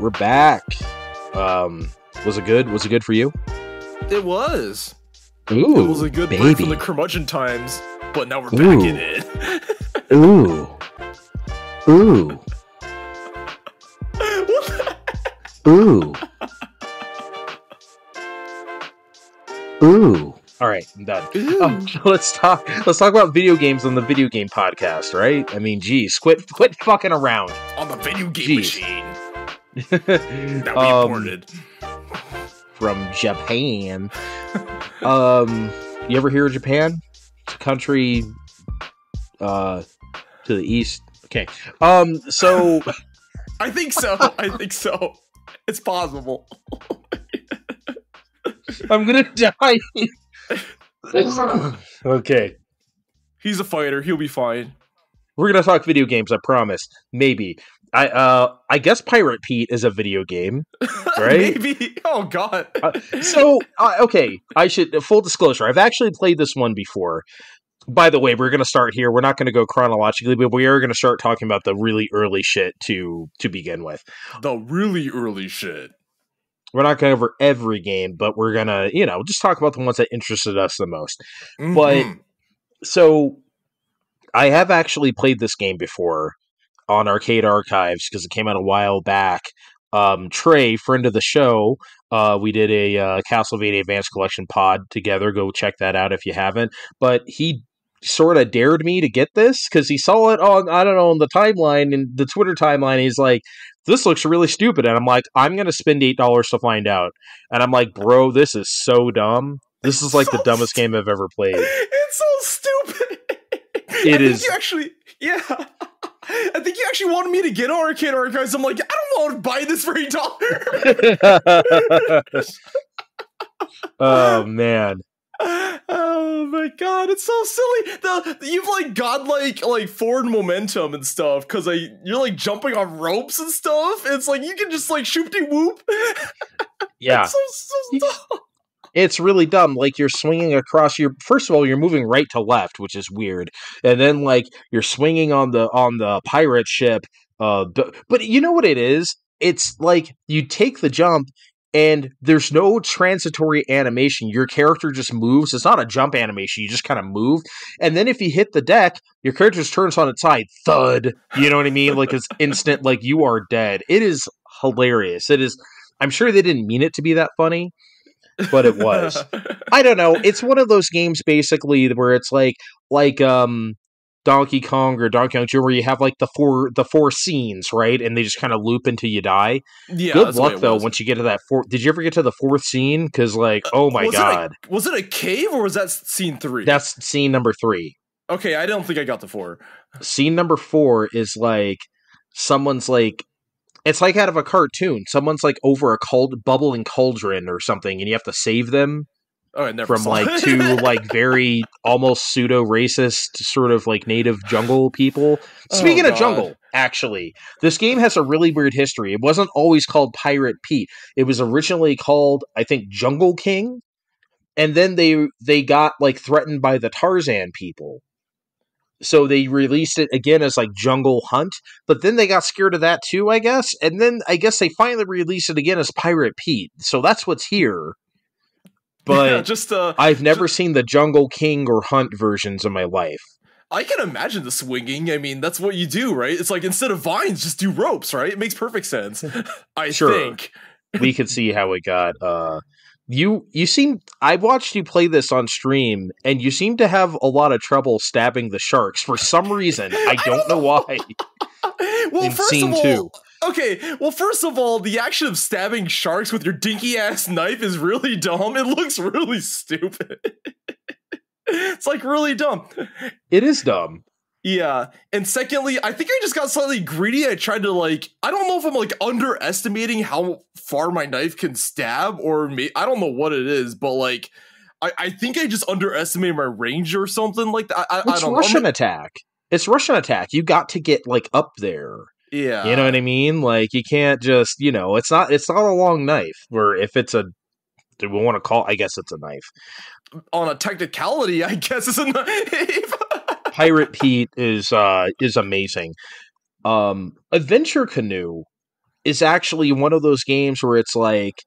We're back. Um, was it good? Was it good for you?
It was.
Ooh,
it was a good
baby.
break from the curmudgeon times, but now we're back
Ooh.
in it. [laughs]
Ooh. Ooh.
what the-
Ooh. Ooh. All right, I'm done. Um, [laughs] let's talk. Let's talk about video games on the video game podcast, right? I mean, geez, quit, quit fucking around.
on the video game
Jeez.
machine that we
Um,
imported.
from Japan. um, you ever hear of Japan? It's a country uh to the east. Okay. Um, so [laughs]
I think so. I think so. It's possible. [laughs]
I'm gonna die. [laughs] okay.
He's a fighter. He'll be fine.
We're gonna talk video games, I promise. Maybe. I uh I guess Pirate Pete is a video game. [laughs] Right?
Maybe. Oh God.
Uh, so uh, okay, I should full disclosure. I've actually played this one before. By the way, we're going to start here. We're not going to go chronologically, but we are going to start talking about the really early shit to to begin with.
the really early shit.
We're not going to cover every game, but we're going to, you know, just talk about the ones that interested us the most. But-
Mhm.
So I have actually played this game before on Arcade Archives because it came out a while back. Um, Trey, friend of the show, uh, we did a uh, Castlevania Advanced Collection pod together. Go check that out if you haven't. But he sort of dared me to get this because he saw it on I don't know on the timeline in the Twitter timeline. He's like, "This looks really stupid," and I'm like, "I'm gonna spend eight dollars to find out." And I'm like, "Bro, this is so dumb. This is like the [laughs]
So
dumbest game I've ever played." [laughs]
it's so stupid. I
It
think
is-
You actually, yeah. I think you actually wanted me to get Arcade Archives. I'm like, I don't want to buy this for eight dollars. [laughs]
oh man.
oh my god, it's so silly. The you've like got like like forward momentum and stuff because I you're like jumping on ropes and stuff. It's like you can just like shoop de whoop.
Yeah. [laughs]
It's so, so.
It's really dumb. Like you're swinging across your first of all, you're moving right to left, which is weird. And then like you're swinging on the on the pirate ship uh b- but you know what it is? It's like you take the jump and there's no transitory animation. Your character just moves. It's not a jump animation. You just kind of move. And then if you hit the deck, your character just turns on its side. Thud. You know what I mean? Like it's instant like you are dead. It is hilarious. It is I'm sure they didn't mean it to be that funny, but it was. [laughs] I don't know. It's one of those games basically where it's like like um Donkey Kong or Donkey Kong 2 where you have like the four the four scenes, right? And they just kind of loop until you die.
yeah,
Good
that's the way
luck though once you get to that fourth. Did you ever get to the fourth scene? Because like, oh my
was
god,
It a, was it a cave or was that scene three?
that's scene number three.
okay. I don't think I got the four.
Scene number four is like someone's like. It's like out of a cartoon. Someone's like over a cold bubbling cauldron or something, and you have to save them.
Oh,
from like two [laughs] like very almost pseudo racist sort of like native jungle people.
Oh,
Speaking of jungle, actually, this game has a really weird history. It wasn't always called Pirate Pete. It was originally called, I think, Jungle King, and then they they got like threatened by the Tarzan people. So they released it again as like Jungle Hunt, but then they got scared of that too, I guess. And then I guess they finally released it again as Pirate Pete. So that's what's here. But
yeah, just uh,
I've never seen the Jungle King or Hunt versions in my life.
I can imagine the swinging. I mean, that's what you do, right? It's like instead of vines, just do ropes, right? It makes perfect sense. [laughs] I
Sure.
think.
We could see how it got. Uh, you you seem. I've watched you play this on stream, and you seem to have a lot of trouble stabbing the sharks for some reason. [laughs] I don't know why. [laughs]
well,
In
first of all,
two.
okay. Well, first of all, the action of stabbing sharks with your dinky ass knife is really dumb. It looks really stupid. [laughs] it's like really dumb.
It is dumb.
Yeah. And secondly, I think I just got slightly greedy. I tried to like I don't know if I'm like underestimating how far my knife can stab or may- I don't know what it is, but like I, I think I just underestimated my range or something like that. I, I, I
It's
don't
Russian
know.
attack. It's Russian attack. You got to get like up there.
Yeah.
You know what I mean? Like you can't just you know. It's not. It's not a long knife. Where if it's a, do we want to call? I guess it's a knife.
On a technicality, I guess it's a knife. [laughs]
Pirate Pete is uh is amazing. Um Adventure Canoe is actually one of those games where it's like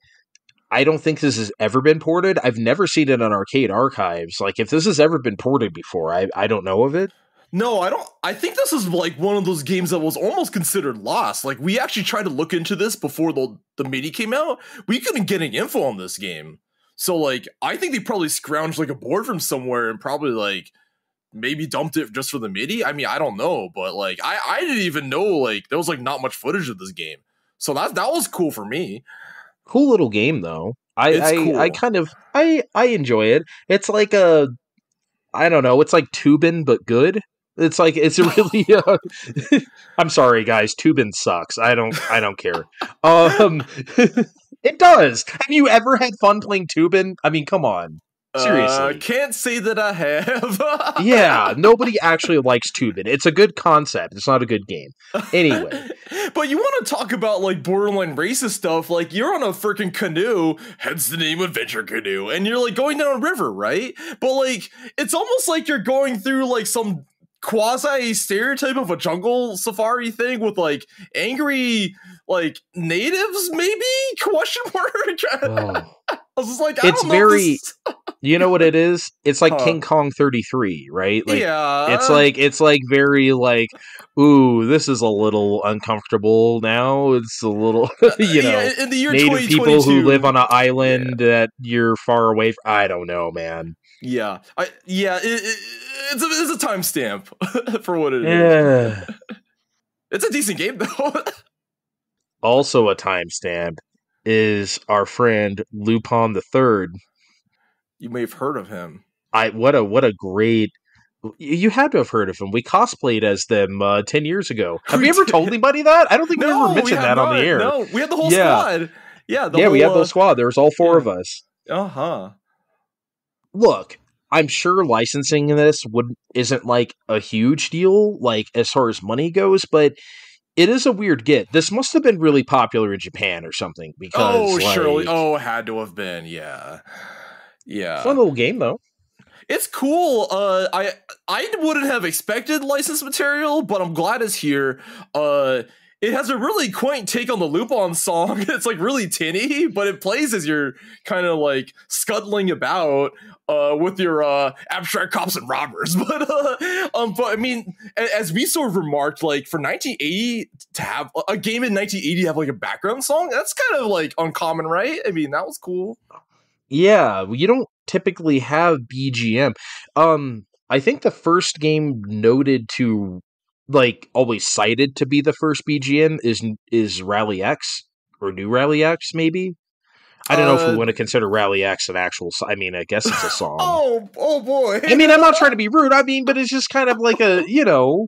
I don't think this has ever been ported. I've never seen it on Arcade Archives. Like if this has ever been ported before, I I don't know of it.
No, I don't. I think this is like one of those games that was almost considered lost. Like we actually tried to look into this before the the Mini came out. We couldn't get any info on this game. So like, I think they probably scrounged like a board from somewhere and probably like maybe dumped it just for the Mini. I mean, I don't know, but like, I I didn't even know like there was like not much footage of this game. So that that was cool for me.
Cool little game though. I I,
cool.
I kind of I I enjoy it. It's like a I don't know. It's like Toobin' but good. It's like it's a [laughs] really. Uh, [laughs] I'm sorry, guys. Toobin' sucks. I don't. I don't care. Um, [laughs] it does. Have you ever had fun playing Toobin'? I mean, come on. Seriously.
uh, can't say that I have. [laughs]
Yeah, nobody actually likes Toobin'. It's a good concept. It's not a good game. Anyway. [laughs]
but you want to talk about like borderline racist stuff? Like you're on a freaking canoe, hence the name Adventure Canoe, and you're like going down a river, right? But like it's almost like you're going through like some quasi stereotype of a jungle safari thing with like angry like natives, maybe? [laughs] Question mark.
Oh.
I was just like, I
It's
don't know
very- You know what it is? It's like
Huh.
King Kong 33, right? Like
yeah,
it's like it's like very like ooh, this is a little uncomfortable now. It's a little uh, [laughs] you know.
yeah, in the year
native people who live on an island that you're far away from. I don't know, man.
Yeah, I yeah, it, it, it's a it's a timestamp [laughs] for what it is.
Yeah. [laughs]
It's a decent game though.
also a timestamp is our friend Lupin the Third.
You may have heard of him.
I what a what a great. You had to have heard of him. We cosplayed as them uh, ten years ago. [laughs] Have
We
we ever told [laughs] anybody that? I don't think we
No,
ever mentioned
have
that on the air.
No, we had the whole
Yeah.
squad. Yeah, the
yeah,
whole,
we had the squad. There was all four
yeah.
of us.
Uh huh.
look i'm sure licensing this would isn't like a huge deal like as far as money goes but it is a weird get this must have been really popular in japan or something because
Oh,
like,
surely. Oh, it had to have been. Yeah. Yeah.
fun little game though
It's cool. Uh, I I wouldn't have expected licensed material, but I'm glad it's here. Uh, it has a really quaint take on the Lupin song. [laughs] It's like really tinny, but it plays as you're kind of like scuttling about uh, with your uh, abstract cops and robbers. [laughs] But uh, um, but I mean, as we sort of remarked, like for 1980 to have a game in 1980 have like a background song, that's kind of like uncommon, right? I mean, that was cool.
Yeah you don't typically have bgm um i think the first game noted to like always cited to be the first bgm is is rally x or new rally x maybe i don't know if we
Uh,
want to consider rally x an actual I mean i guess it's a [laughs] song
Oh, oh boy.
I mean, I'm not trying to be rude. I mean, but it's just kind of like a, you know,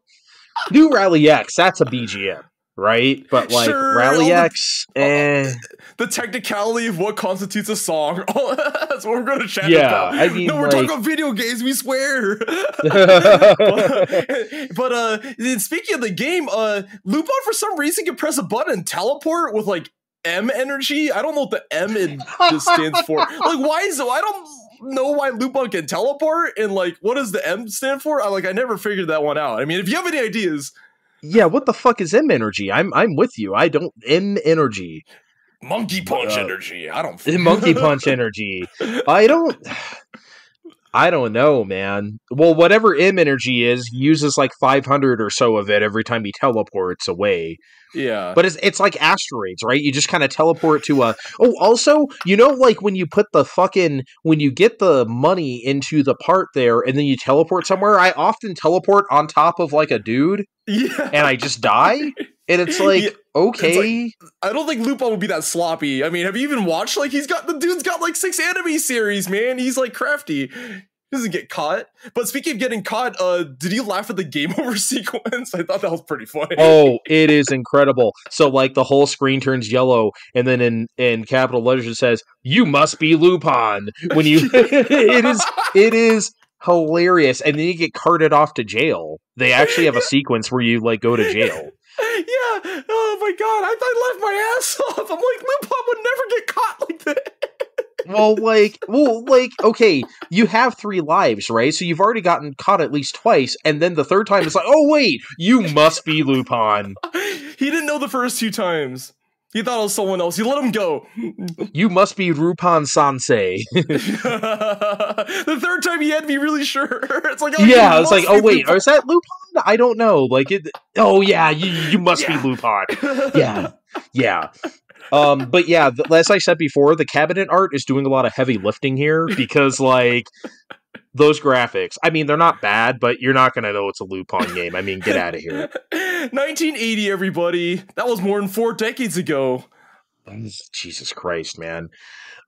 new Rally X. That's a BGM, right? But like
Sure, all
Rally
the-
X, eh.
the technicality of what constitutes a song. [laughs] That's what we're going to chat
Yeah,
about.
I mean,
no, we're
like-
talking about video games. We swear. but, [laughs] [laughs] but, uh, speaking of the game, uh, Lupin for some reason can press a button and teleport with like M energy. I don't know what the M in this stands for. Like, why is I don't know why Lupin can teleport and like what does the M stand for? I like I never figured that one out. I mean, if you have any ideas,
yeah, what the fuck is M energy? I'm I'm with you. I don't M energy,
monkey punch
Uh,
energy. I don't [laughs]
monkey punch energy. [laughs] I don't. I don't know, man. Well, whatever M energy is, uses like 500 or so of it every time he teleports away.
Yeah.
But it's it's like asteroids, right? You just kind of teleport to a. Oh, also, you know, like when you put the fucking when you get the money into the part there, and then you teleport somewhere. I often teleport on top of like a dude, [laughs]
yeah.
and I just die. And it's like
Yeah,
okay,
I don't think Lupin would be that sloppy. I mean, have you even watched? Like, he's got the dude's got like six anime series, man. He's like crafty. He doesn't get caught. But speaking of getting caught, uh, did you laugh at the game [laughs] over sequence? I thought that was pretty funny.
oh, it is incredible. So like the whole screen turns yellow, and then in in capital letters it says, "You must be Lupin." When you, [laughs] [laughs] it is it is hilarious, and then you get carted off to jail. They actually have a sequence where you like go to jail.
Yeah. Oh my god. I, I laughed my ass off. I'm like, Lupin would never get caught like that.
well, like, well, like, okay, you have three lives, right? So you've already gotten caught at least twice, and then the third time it's like, oh wait, you must be Lupin. [laughs]
he didn't know the first two times. He thought it was someone else. You let him go.
You must be Rupan Sansei. [laughs]
the third time he had to be really sure. [laughs] It's like, oh,
yeah,
you
it's like, oh wait, is that Lupin? I don't know. Like it. Oh yeah, you, you must
Yeah.
be Lupin. [laughs] Yeah, yeah. Um, but yeah, as I said before, the cabinet art is doing a lot of heavy lifting here because like those graphics. I mean, they're not [sighs] bad, but you're not gonna know it's a Lupin game. I mean, get out of here. [laughs]
1980, everybody. That was more than four decades ago. [sighs]
Jesus Christ, man.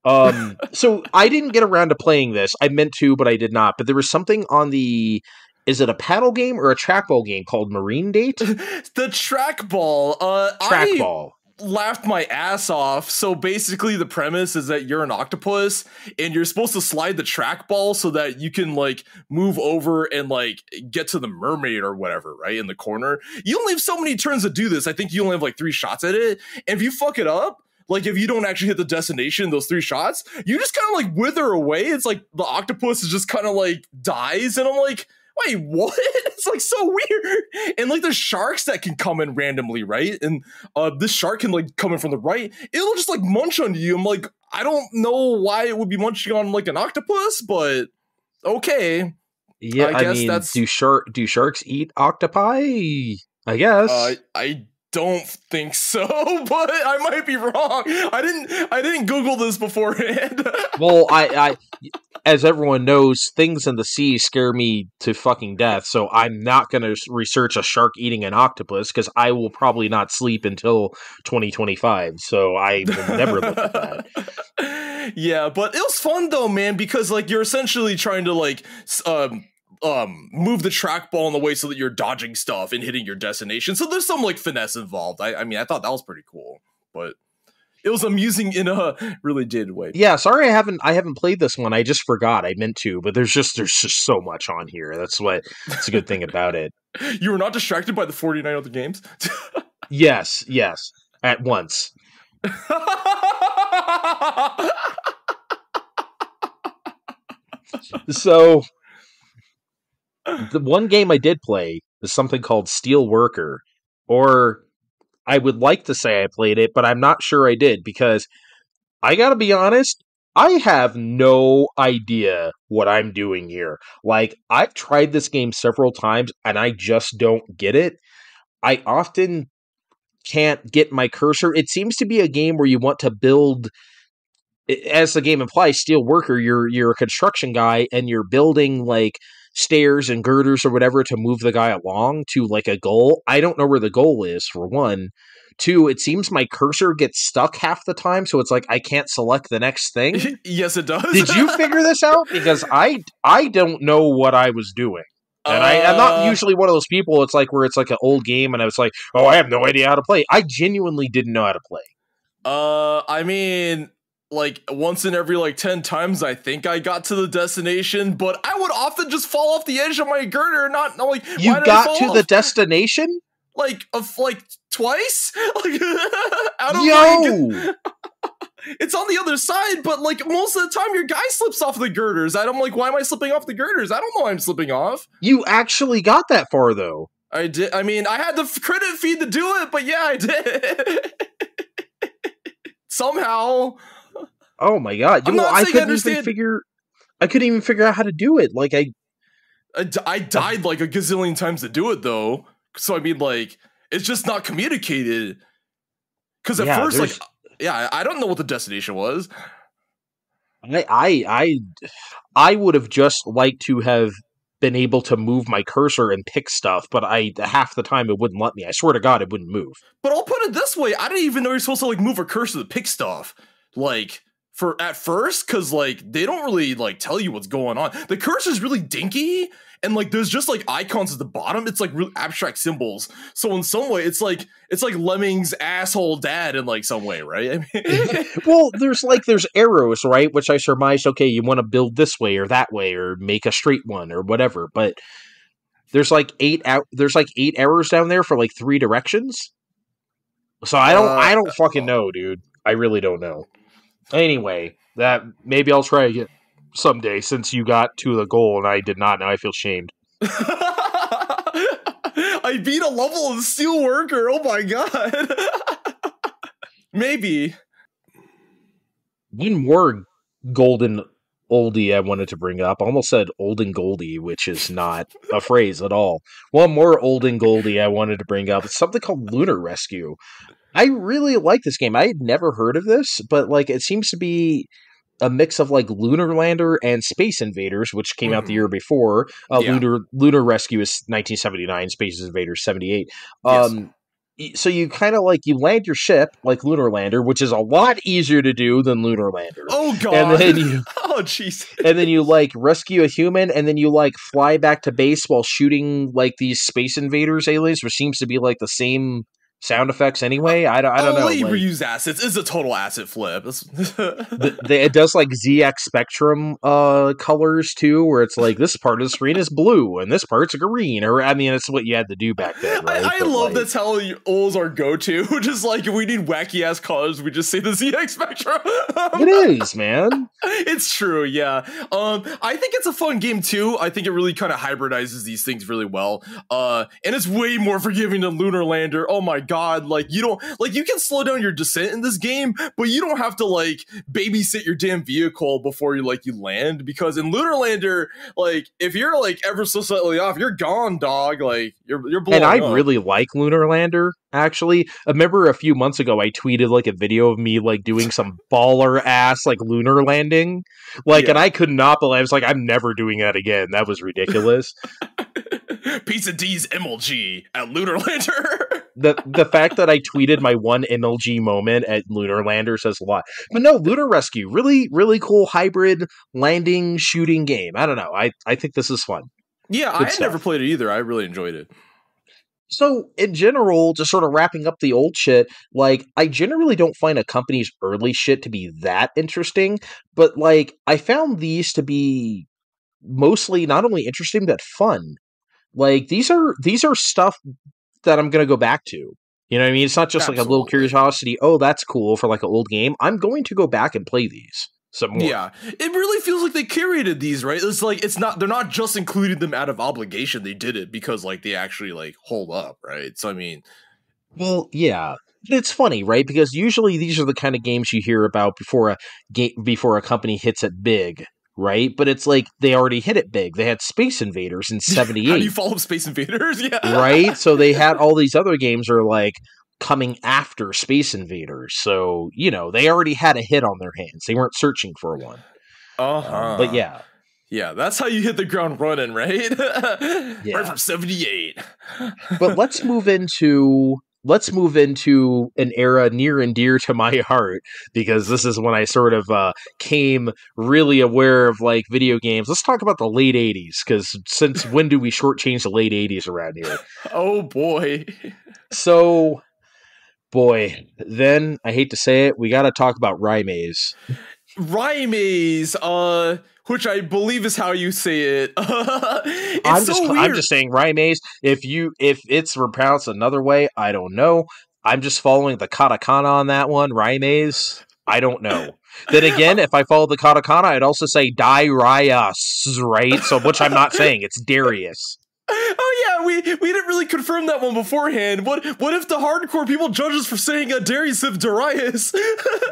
Um, [laughs] so I didn't get around to playing this. I meant to, but I did not. But there was something on the. Is it a paddle game or a trackball game called Marine Date? [laughs]
The trackball. Uh,
Trackball.
Laughed my ass off. So basically, the premise is that you're an octopus and you're supposed to slide the trackball so that you can like move over and like get to the mermaid or whatever, right? In the corner. You only have so many turns to do this. I think you only have like three shots at it. And if you fuck it up, like if you don't actually hit the destination in those three shots, you just kind of like wither away. It's like the octopus is just kind of like dies, and I'm like, wait, what? [laughs] It's like so weird. And like there's sharks that can come in randomly, right? And uh this shark can like come in from the right. It'll just like munch on you. I'm like, I don't know why it would be munching on like an octopus, but okay.
Yeah,
I
I,
guess
mean,
that's-
do shark do sharks eat octopi? I guess.
Uh, I don't think so, [laughs] but I might be wrong. I didn't I didn't Google this beforehand. [laughs]
well, I, I, as everyone knows, things in the sea scare me to fucking death. So I'm not going to research a shark eating an octopus because I will probably not sleep until 2025. So I will never look at that. [laughs]
yeah, but it was fun though, man, because like you're essentially trying to like um um move the trackball in the way so that you're dodging stuff and hitting your destination. So there's some like finesse involved. I, I mean, I thought that was pretty cool, but it was amusing in a really did way.
Yeah, sorry I haven't I haven't played this one. I just forgot. I meant to, but there's just there's just so much on here. That's what that's a good thing about it. [laughs]
You were not distracted by the 49 other games. [laughs]
Yes, yes, at once. So the one game I did play is something called Steel Worker, or I would like to say I played it, but I'm not sure I did because I gotta be honest, I have no idea what I'm doing here. Like, I've tried this game several times and I just don't get it. I often can't get my cursor. It seems to be a game where you want to build as the game implies, steel worker, you're you're a construction guy and you're building like stairs and girders or whatever to move the guy along to like a goal. I don't know where the goal is for one. Two, it seems my cursor gets stuck half the time, so it's like I can't select the next thing. [laughs]
yes, it does.
Did you figure this out? [laughs] Because I I don't know what I was doing. And I, I'm not
Uh,
usually one of those people. It's like where it's like an old game, and I was like, "Oh, I have no idea how to play." I genuinely didn't know how to play.
Uh, I mean, like once in every like ten times, I think I got to the destination, but I would often just fall off the edge of my girder, and not not like
You
why did I
got to
off?
the destination,
like of like twice. [laughs] Like [laughs] out of like,
yo. [laughs]
it's on the other side, but like most of the time, your guy slips off the girders. I'm like, why am I slipping off the girders? I don't know. why I'm slipping off.
You actually got that far though.
I did. I mean, I had the f- credit feed to do it, but yeah, I did. Somehow.
Oh my god!
I'm
You
not
I couldn't even
understand-
figure. I couldn't even figure out how to do it. Like I,
I, d- I died like a gazillion times to do it though. So I mean, like, it's just not communicated. Because at
Yeah,
first, like, yeah, I I don't know what the destination was.
I, I, I, I would have just liked to have been able to move my cursor and pick stuff, but I half the time it wouldn't let me. I swear to God, it wouldn't move.
But I'll put it this way: I didn't even know you're supposed to like move a cursor to pick stuff. Like for at first, because like they don't really like tell you what's going on. The cursor is really dinky, and like there's just like icons at the bottom. It's like real abstract symbols. So in some way, it's like it's like Lemming's asshole dad in like some way, right? I mean, [laughs] [laughs]
well, there's like there's arrows, right? Which I surmised, okay, you want to build this way or that way or make a straight one or whatever. But there's like eight out. There's like eight arrows down there for like three directions. So I don't.
Uh,
I don't fucking know, dude. I really don't know. Anyway, that maybe I'll try again someday. Since you got to the goal and I did not, now I feel shamed. [laughs]
I beat a level of steel worker. Oh my god. [laughs] Maybe.
One more golden oldie I wanted to bring up. I almost said old and goldie, which is not a phrase at all. One more old and goldie I wanted to bring up. It's something called Lunar Rescue. I really like this game. I had never heard of this, but like it seems to be a mix of like Lunar Lander and Space Invaders, which came out the
Mhm.
year before. Uh,
Yeah.
Lunar Lunar Rescue is 1979, Space Invaders 78. Um, y- so you kind of like you land your ship like Lunar Lander, which is a lot easier to do than Lunar Lander.
Oh god.
and then you [laughs]
oh jeez.
and then you like rescue a human and then you like fly back to base while shooting like these space invaders aliens which seems to be like the same sound effects anyway i don't, I don't know
Only
like,
reuse assets. It's a total asset flip. [laughs]
The, the, it does like zx spectrum uh colors too where it's like this part of the screen is blue and this part's green or i mean it's what you had to do back then right?
I, I love
like,
that's how always our go-to. [laughs] Just like if we need wacky ass colors, we just say the [laughs] ZX Spectrum.
it is man
it's true, yeah. Um, I think it's a fun game too. I think it really kind of hybridizes these things really well. Uh, and it's way more forgiving than Lunar Lander. Oh my god, like you don't like you can slow down your descent in this game, but you don't have to like babysit your damn vehicle before you like you land because in Lunar Lander, like if you're like ever so slightly off, you're gone, dog. Like you're you're blowing
and I
up.
really like Lunar Lander. Actually, I remember a few months ago I tweeted like a video of me like doing some [laughs] baller ass like lunar landing, like, and I could not believe I was like, I'm never doing that again. That was ridiculous. [laughs]
Pizza D's MLG at Lunar Lander. [laughs]
the The fact that I tweeted my one MLG moment at Lunar Lander says a lot. But no, Lunar Rescue, really, really cool hybrid landing shooting game. I don't know. I I think this is fun.
yeah, I had
stuff.
never played it either. I really enjoyed it.
So, in general, just sort of wrapping up the old shit, like, I generally don't find a company's early shit to be that interesting, but, like, I found these to be mostly not only interesting, but fun. Like, these are, these are stuff that I'm going to go back to. You know what I mean? It's not just like a little curiosity, oh, that's cool for like an old game. I'm going to go back and play these some more.
Yeah, it really feels like they curated these, right? It's like it's not they're not just including them out of obligation. They did it because like they actually like hold up, right? So I mean,
Well, yeah. It's funny, right? Because usually these are the kind of games you hear about before a game before a company hits it big, right? But it's like they already hit it big. They had Space Invaders in [laughs]
how do you
78,
follow up Space Invaders? [laughs] Yeah,
right? So they [laughs] had all these other games are like coming after Space Invaders. So, you know, they already had a hit on their hands. They weren't searching for one.
Uh
Um, but yeah.
yeah, that's how you hit the ground running, right?
Yeah.
Right from seventy eight.
but let's move into let's move into an era near and dear to my heart because this is when I sort of uh, came really aware of like video games. Let's talk about the late '80s because since [laughs] when do we shortchange the late '80s around here?
Oh boy.
So, boy, then I hate to say it, we got to talk about Raimais.
Rhymes, uh, which I believe is how you say it. [laughs]
I'm
so
just
weird.
I'm just saying Raimais. If you if it's pronounced another way, I don't know. I'm just following the katakana on that one. Raimais. I don't know. Then again, if I follow the katakana, I'd also say Darius, right? So which I'm not saying. It's Darius.
Oh yeah, we we didn't really confirm that one beforehand. What what if the hardcore people judge us for saying uh, Darius of Darius? [laughs]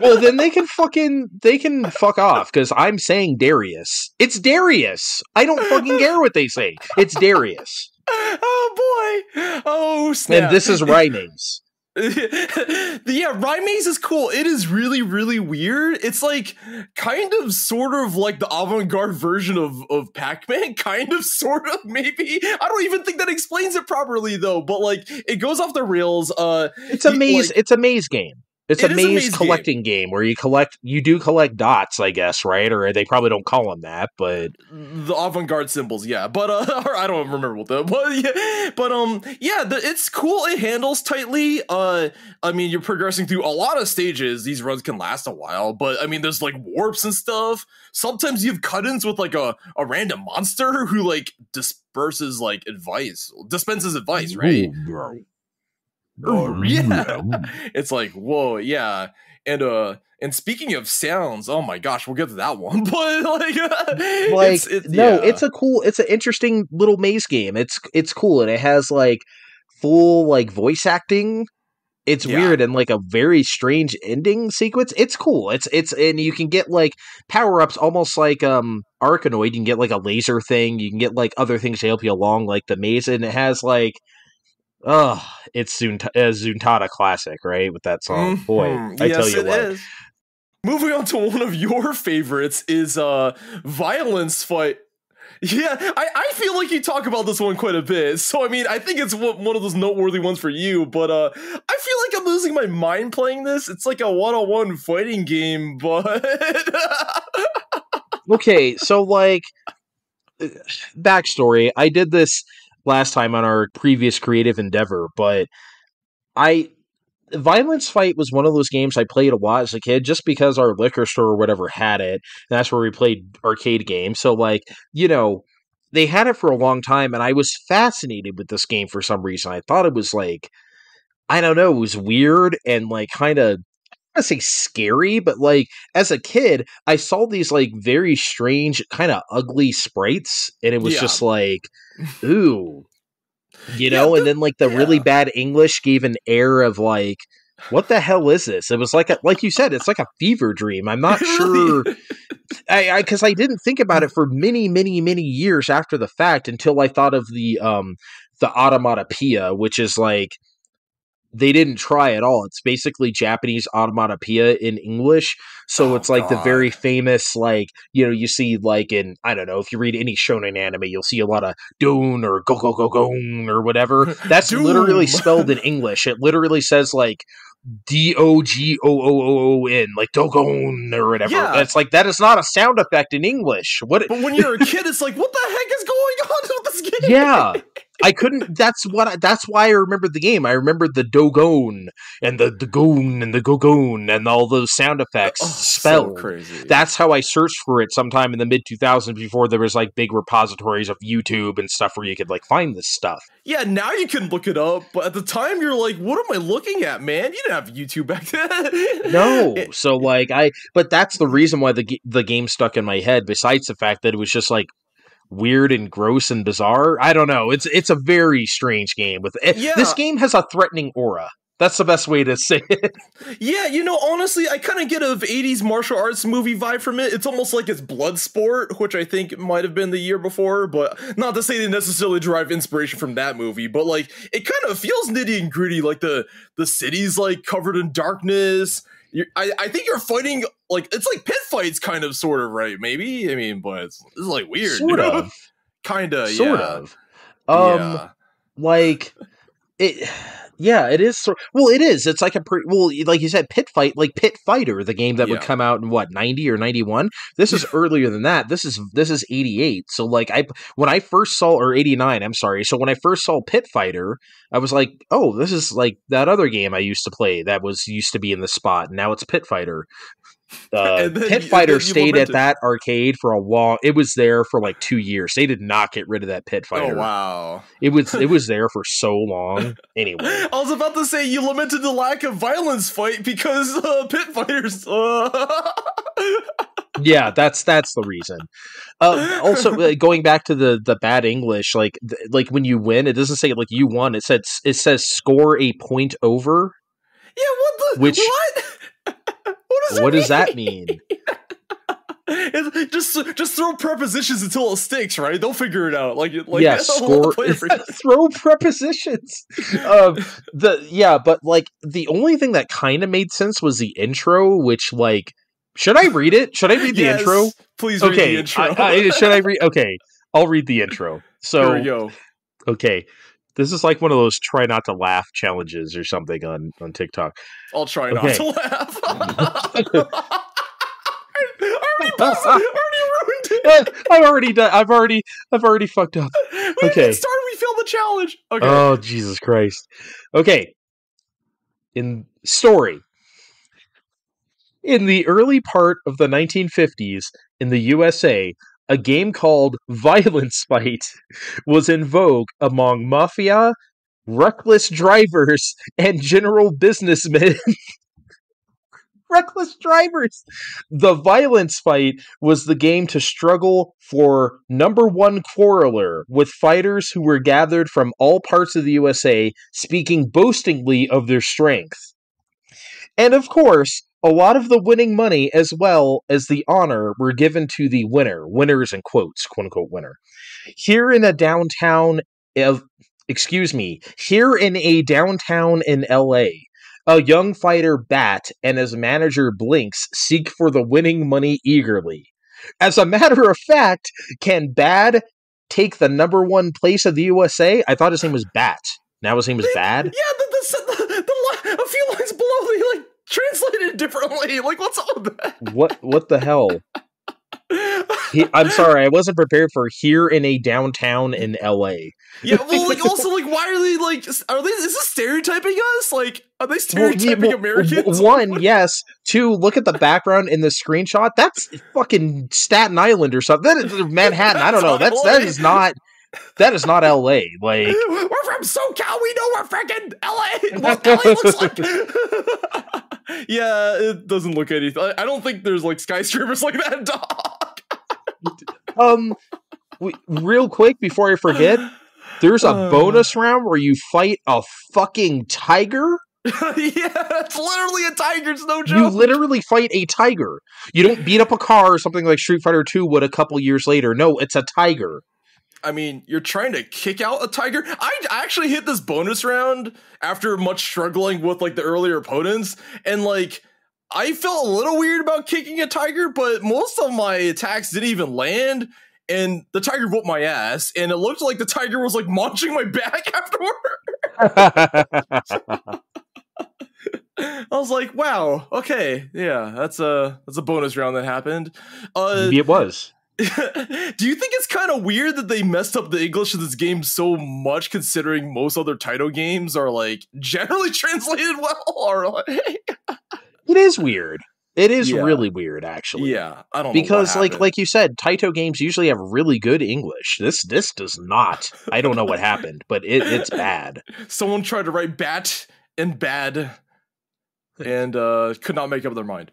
Well, then they can fucking they can fuck off because I'm saying Darius. It's Darius. I don't fucking care what they say. It's Darius, [laughs]
oh boy! Oh snap!
and this is Raimais. [laughs]
yeah, Raimais is cool. It is really, really weird. It's like kind of sort of like the avant-garde version of, of Pac-Man, [laughs] kind of sort of, maybe. I don't even think that explains it properly though, but like it goes off the rails. Uh
It's a maze.
like-
it's a maze game. It's
It
a
is a
maze,
maze game.
collecting game. where you collect. You do collect dots, I guess, right? Or they probably don't call them that, but
the avant-garde symbols yeah but uh [laughs] i don't remember what the [laughs] but yeah but um yeah the, it's cool it handles tightly uh i mean you're progressing through a lot of stages these runs can last a while but i mean there's like warps and stuff sometimes you have cut-ins with like a, a random monster who like disperses like advice dispenses advice right Ooh, [laughs] yeah it's like whoa yeah and uh and speaking of sounds oh my gosh we'll get to that one [laughs] but like [laughs]
like
it's, it's,
no,
yeah.
it's a cool. It's an interesting little maze game. It's it's cool, and it has like full like voice acting it's
Yeah.
weird and like a very strange ending sequence. It's cool. It's it's and you can get like power ups almost like um Arkanoid. You can get like a laser thing. You can get like other things to help you along, like the maze, and it has like. Oh, it's Zunt- uh, Zuntata classic, right? With that song, boy,
Mhm.
I tell you
it
what.
is. Moving on to one of your favorites is uh violence fight. Yeah, I, I feel like you talk about this one quite a bit. So I mean, I think it's one one of those noteworthy ones for you. But uh, I feel like I'm losing my mind playing this. It's like a one-on-one fighting game, [laughs] but
okay, so like uh, backstory, I did this last time on our previous creative endeavor, but I Violence Fight was one of those games I played a lot as a kid just because our liquor store or whatever had it. And that's where we played arcade games. So like, you know, they had it for a long time and I was fascinated with this game for some reason. I thought it was like I don't know, it was weird and like kind of I don't say scary, but like as a kid, I saw these like very strange, kind of ugly sprites, and it was
Yeah.
just like, [laughs] ooh, you
Yeah,
know.
the-
and then like the really bad English gave an air of like, what the hell is this? It was like, a, like you said, it's like a fever dream. I'm [laughs] not sure, I because I, didn't think about it for many, many, many years after the fact until I thought of the um the automatopoeia, which is like they didn't try at all. It's basically Japanese automatopoeia in English. So
Oh,
it's like the very famous, like, you know, you see like in, I don't know, if you read any shonen anime, you'll see a lot of doon or go go go goon or whatever. That's [laughs] literally spelled in English. It literally says like D O G O O O O N, like dogon or whatever.
Yeah.
It's like that is not a sound effect in English. What
but when you're a kid, it's like, what the heck is going on with this game?
yeah [laughs] i couldn't that's what I, that's why i remembered the game i remembered the dogon and the the goon and the gogon and all those sound effects
Oh,
spelled
so crazy.
that's how i searched for it sometime in the mid 2000s before there was like big repositories of youtube and stuff where you could like find this stuff
Yeah, now you can look it up, but at the time you're like, what am I looking at, man? You didn't have YouTube back then. [laughs]
no so like i but that's the reason why the the game stuck in my head besides the fact that it was just like weird and gross and bizarre i don't know it's it's a very strange game with eh,
Yeah.
this game has a threatening aura that's the best way to say it
yeah, you know, honestly, I kind of get a 80s martial arts movie vibe from it. It's almost like it's Bloodsport, which I think might have been the year before, but not to say they necessarily derive inspiration from that movie, but like it kind of feels nitty and gritty, like the the city's like covered in darkness. You're, I, I think you're fighting like it's like pit fights, kind of, sort of, right? Maybe. I mean, but it's, it's like weird,
sort of [laughs]
kind of,
sort
yeah.
of um
yeah.
like it yeah it is sort well it is it's like a pre well like you said pit fight like pit fighter the game that would come out in what 90 or 91 this is [laughs] earlier than that this is this is 88 so like i when i first saw or 89 i'm sorry so when i first saw pit fighter i was like oh this is like that other game i used to play that was used to be in the spot now it's pit fighter [laughs] uh,
And then
pit fighter
and you
stayed at that arcade for a long it was there for like two years they did not get rid of that pit fighter
Oh wow.
it was it was [laughs] there for so long. Anyway,
I was about to say you lamented the lack of violence fight because uh, pit fighters. Uh... [laughs]
yeah, that's that's the reason. Uh, also, uh, going back to the the bad English, like th- like when you win, it doesn't say like you won. It says it says score a point over.
yeah, what the
Which-
what? What does that
What does
mean?
that mean? [laughs]
It's- just just throw prepositions until it sticks, right? They'll figure it out. Like, like
yeah, [laughs] score
play it for you. [laughs]
throw prepositions. Um, the yeah, but like the only thing that kind of made sense was the intro, which like should I read it? Should I read the
Yes,
intro?
Please read
Okay,
the intro.
I- I- should I read? Okay, I'll read the intro. So
Here we go.
okay this is like one of those try not to laugh challenges or something on on tiktok
I'll try
Okay.
not to laugh. [laughs] already, [laughs] busted, already ruined it.
i've already done i've already i've already fucked up
We
Okay.
started. We failed the challenge. Okay.
oh jesus christ okay in story in the early part of the 1950s in the usa a game called violence fight was in vogue among mafia reckless drivers and general businessmen [laughs] reckless drivers. The violence fight was the game to struggle for number one quarreler with fighters who were gathered from all parts of the USA, speaking boastingly of their strength. And of course, a lot of the winning money as well as the honor were given to the winner, winners in quotes, quote unquote winner. Here in a downtown of excuse me, here in a downtown in LA, a young fighter Bat and his manager Blinks seek for the winning money eagerly. As a matter of fact, can Bad take the number one place of the USA? I thought his name was Bat. Now his name is Bad.
Yeah, the, the, the, the, a few lines below, they like translated differently. [laughs] Like, what's all that?
What what the hell? He, I'm sorry, I wasn't prepared for here in a downtown in LA.
Yeah, well, [laughs] like also, like, why are they like? Are they? Is this stereotyping us? Like, are they stereotyping well, yeah, well, Americans?
One, yes. Two, look at the background in the screenshot. That's fucking Staten Island or something. That is [laughs] Manhattan. I don't know. That's that is not. That is not L.A. Like
we're from SoCal. We know we're freaking L.A. What LA looks like. [laughs] yeah, it doesn't look anything. I don't think there's like skyscrapers [laughs] like that, dog. [laughs]
um, we, real quick before I forget, there's a uh, bonus round where you fight a fucking tiger.
yeah, it's literally a tiger. It's no joke.
You literally fight a tiger. You don't beat up a car or something like Street Fighter 2 would a couple years later. No, it's a tiger.
I mean, you're trying to kick out a tiger. I actually hit this bonus round after much struggling with like the earlier opponents, and like I felt a little weird about kicking a tiger, but most of my attacks didn't even land and the tiger whooped my ass, and it looked like the tiger was like munching my back [laughs] afterward. [laughs] I was like, "Wow, okay, yeah, that's a that's a bonus round that happened."
Uh, Maybe it was. [laughs]
do you think it's kind of weird that they messed up the English of this game so much, considering most other Taito games are like [laughs] generally translated well? Or like... [laughs]
it is weird. It is yeah. really weird, actually.
Yeah, I don't
because like like you said, Taito games usually have really good English. This this does not. I don't know what happened, but it, it's bad.
Someone tried to write bat and bad, and uh, could not make up their mind.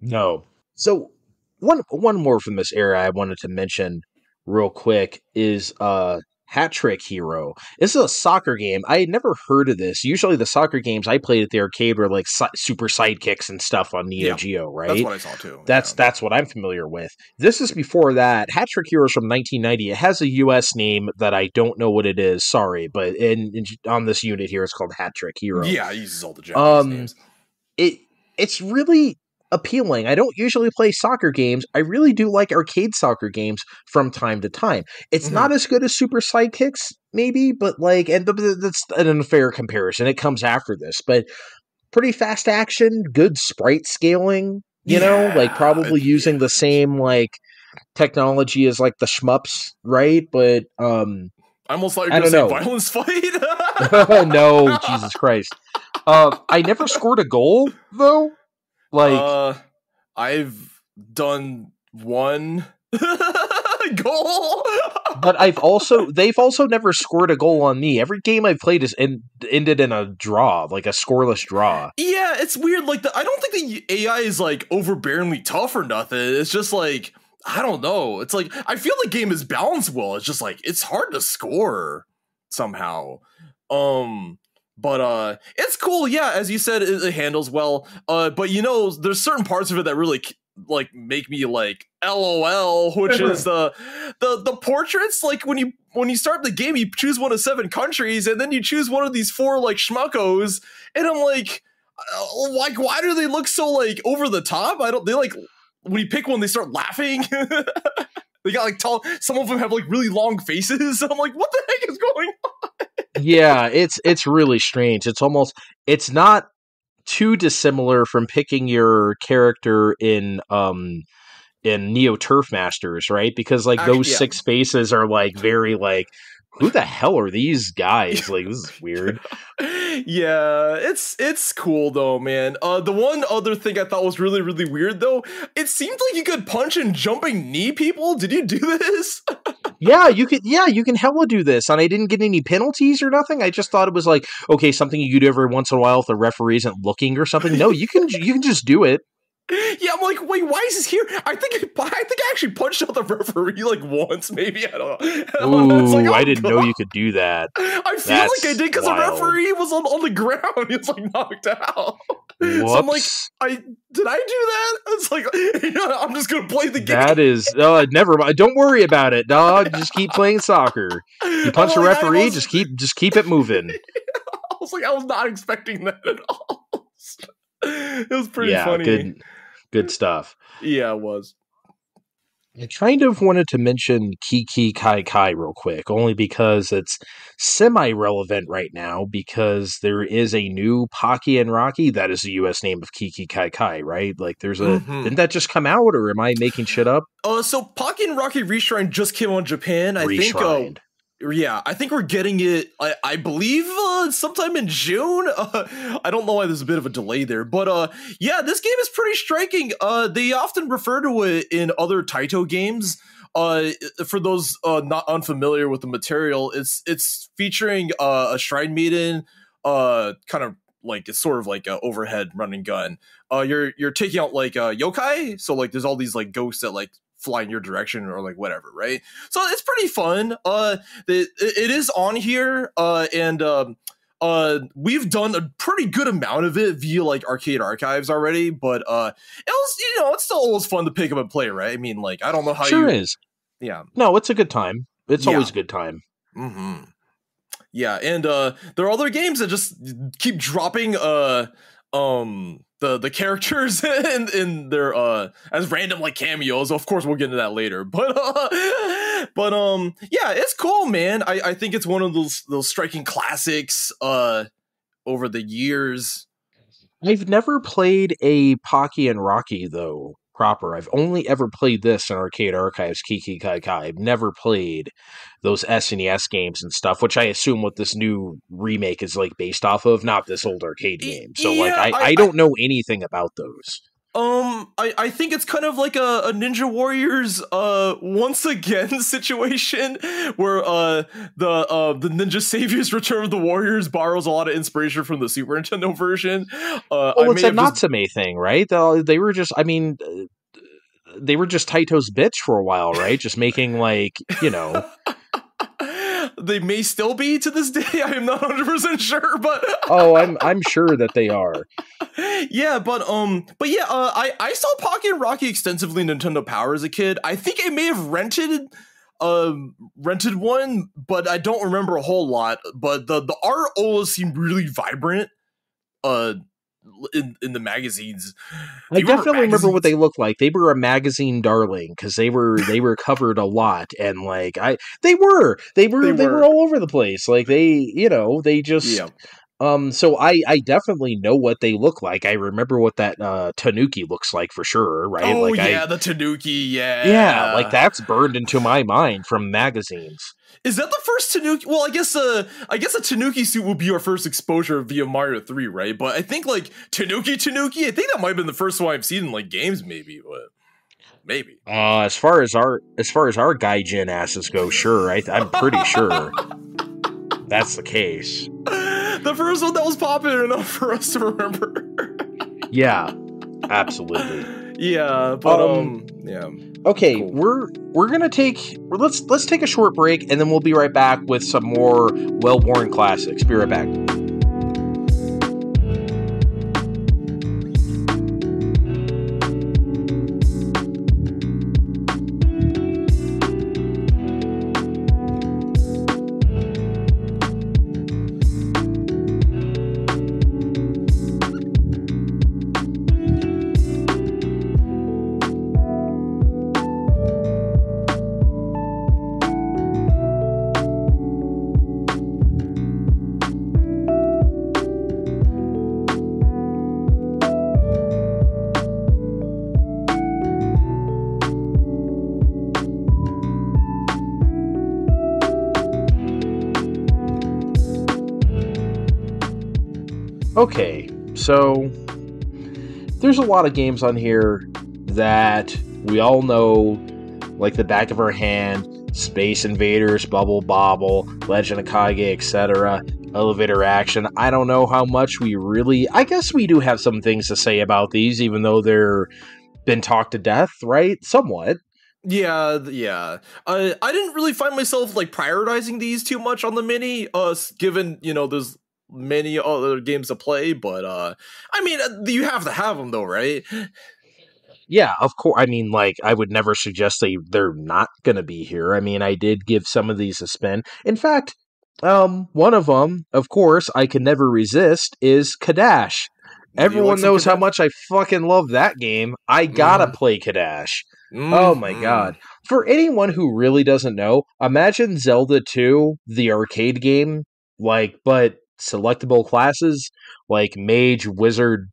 No. So one one more from this era I wanted to mention real quick is uh Hat Trick Hero. This is a soccer game. I had never heard of this. Usually, the soccer games I played at the arcade were like si- Super Sidekicks and stuff on Neo yeah, Geo, right? That's
what I saw too.
That's yeah. that's what I'm familiar with. This is before that. Hat Trick Hero is from 1990. It has a U.S. name that I don't know what it is. Sorry, but in, in on this unit here, it's called Hat Trick Hero.
Yeah, it uses all the Japanese um, names.
It it's really appealing. I don't usually play soccer games. I really do like arcade soccer games from time to time. It's mm-hmm. not as good as Super Sidekicks, maybe, but like, and that's an unfair comparison. It comes after this, but pretty fast action, good sprite scaling. You yeah, know, like probably using the same like technology as like the shmups, right? But um,
I almost thought you were going to say violence
fight. [laughs] [laughs] no, Jesus Christ. Uh, I never scored a goal though. Like uh,
I've done one [laughs] goal.
but I've also they've also never scored a goal on me. Every game I've played has end, ended in a draw, like a scoreless draw.
Yeah, it's weird. Like the, I don't think the AI is like overbearingly tough or nothing. It's just like I don't know. It's like I feel the game is balanced well. It's just like it's hard to score somehow. Um but uh it's cool yeah as you said it, it, handles well. Uh but you know there's certain parts of it that really like make me like lol which [laughs] is the the the portraits like when you when you start the game you choose one of seven countries and then you choose one of these four like schmuckos and i'm like uh, like why do they look so like over the top? I don't they like when you pick one they start laughing. [laughs] They got like tall some of them have like really long faces. [laughs] I'm like what the heck is going on
yeah, it's it's really strange. It's almost it's not too dissimilar from picking your character in um in Neo Turf Masters, right? Because like Actually, those yeah. six faces are like very like who the hell are these guys? Like this is [laughs] weird.
yeah, it's it's cool though, man. Uh, the one other thing I thought was really really weird though, it seemed like you could punch and jumping knee people. Did you do this? [laughs]
yeah, you could. Yeah, you can hella do this, and I didn't get any penalties or nothing. I just thought it was like okay, something you do every once in a while if the referee isn't looking or something. No, you can you can just do it. [laughs]
Yeah, I'm like, wait, why is this here? I think I, [laughs] I think I actually punched out the referee like once, maybe. I don't know. [laughs]
Ooh, like, oh, I didn't God. know you could do that.
I feel That's like I did because the referee was on, on the ground. He was like knocked out. Whoops. So I'm like, I did I do that? It's like you know, I'm just gonna play the game.
That is, uh, never mind. Don't worry about it, dog. Just keep playing soccer. You punch the referee. Just keep, just keep it moving.
I was like, I was not expecting that at all. it was pretty yeah, funny.
Good good stuff.
Yeah, it was.
I kind of wanted to mention Kiki Kai Kai real quick, only because it's semi relevant right now because there is a new Pocky and Rocky that is the US name of Kiki Kai Kai, right? Like there's a mm-hmm. didn't that just come out or am I making shit up?
Uh so Pocky and Rocky Reshrine just came on Japan. I Reshrined. think uh, yeah, I think we're getting it. I, I believe uh, sometime in June. Uh, [laughs] I don't know why there's a bit of a delay there, but uh, yeah, this game is pretty striking. Uh, they often refer to it in other Taito games. Uh, for those uh, not unfamiliar with the material, it's it's featuring uh, a shrine maiden, uh, kind of like it's sort of like a overhead running gun. Uh, you're you're taking out like uh, yokai, so like there's all these like ghosts that like fly in your direction or like whatever, right? So it's pretty fun. Uh, it, it is on here, uh, and um, uh, we've done a pretty good amount of it via like arcade archives already, but uh, it was you know it's still always fun to pick up and play, right? I mean, like I don't know how
sure
you
is.
Yeah.
No, it's a good time. It's yeah. always a good time.
Mm-hmm. Yeah, and uh, there are other games that just keep dropping uh um the the characters [laughs] in, in their uh as random like cameos. Of course, we'll get into that later. [laughs] But uh, but um yeah, it's cool, man. I I think it's one of those those striking classics uh over the years.
I've never played a Pocky and Rocky though proper. I've only ever played this in Arcade Archives, Kiki Kai Kai. I've never played those SNES games and stuff, which I assume what this new remake is like based off of, not this old arcade game. So yeah, like I, I, I don't know anything about those.
Um, I, I think it's kind of like a, a Ninja Warriors uh once again [laughs] situation where uh the uh the Ninja Saviors [laughs] Return of the Warriors borrows a lot of inspiration from the Super Nintendo version. Uh,
well, I it's a Natsume just... thing, right? They, they were just, I mean, uh, they were just Taito's bitch for a while, right? just making like you know [laughs]
they may still be to this day. [laughs] I am not 100 percent sure, but [laughs]
oh, I'm I'm sure that they are. [laughs]
Yeah, but um, but yeah, uh, I I saw Pocky and Rocky extensively Nintendo Power as a kid. I think I may have rented um rented one, but I don't remember a whole lot. But the the art always seemed really vibrant. Uh, in in the magazines.
I definitely remember what they looked like. They were a magazine darling because they were they were covered a lot and like I they were they were they, they were. were. all over the place. Like they you know they just. Yeah. Um, so I, I definitely know what they look like. I remember what that uh, Tanuki looks like for sure, right?
Oh
like
yeah,
I,
the Tanuki, yeah,
yeah, like that's burned into my mind from magazines.
Is that the first Tanuki? Well, I guess uh, I guess a Tanuki suit will be our first exposure via Mario Three, right? But I think like Tanuki Tanuki, I think that might have been the first one I've seen in like games, maybe, but maybe.
Uh, as far as our as far as our gaijin asses go, sure, I, I'm pretty sure [laughs] that's the case.
The first one that was popular enough for us to remember.
yeah, absolutely.
Yeah, but um, um yeah.
Okay, cool. we're we're gonna take let's let's take a short break and then we'll be right back with some more well-worn classics. Be right back. So there's a lot of games on here that we all know like the back of our hand Space Invaders, Bubble Bobble, Legend of Kage, etc. Elevator Action. I don't know how much we really. I guess we do have some things to say about these, even though they're been talked to death, right? Somewhat.
Yeah, yeah. I I didn't really find myself like prioritizing these too much on the mini, uh, given you know there's many other games to play. But uh, I mean, uh, you have to have them though, right?
Yeah, of course. I mean, like, I would never suggest they they're not going to be here. I mean, I did give some of these a spin. In fact, um, one of them, of course, I can never resist is Cadash. Everyone knows how much I fucking love that game. I gotta mm. play Cadash. Mm-hmm. Oh my mm-hmm. god. For anyone who really doesn't know, imagine Zelda 2, the arcade game, like, but selectable classes like mage, wizard,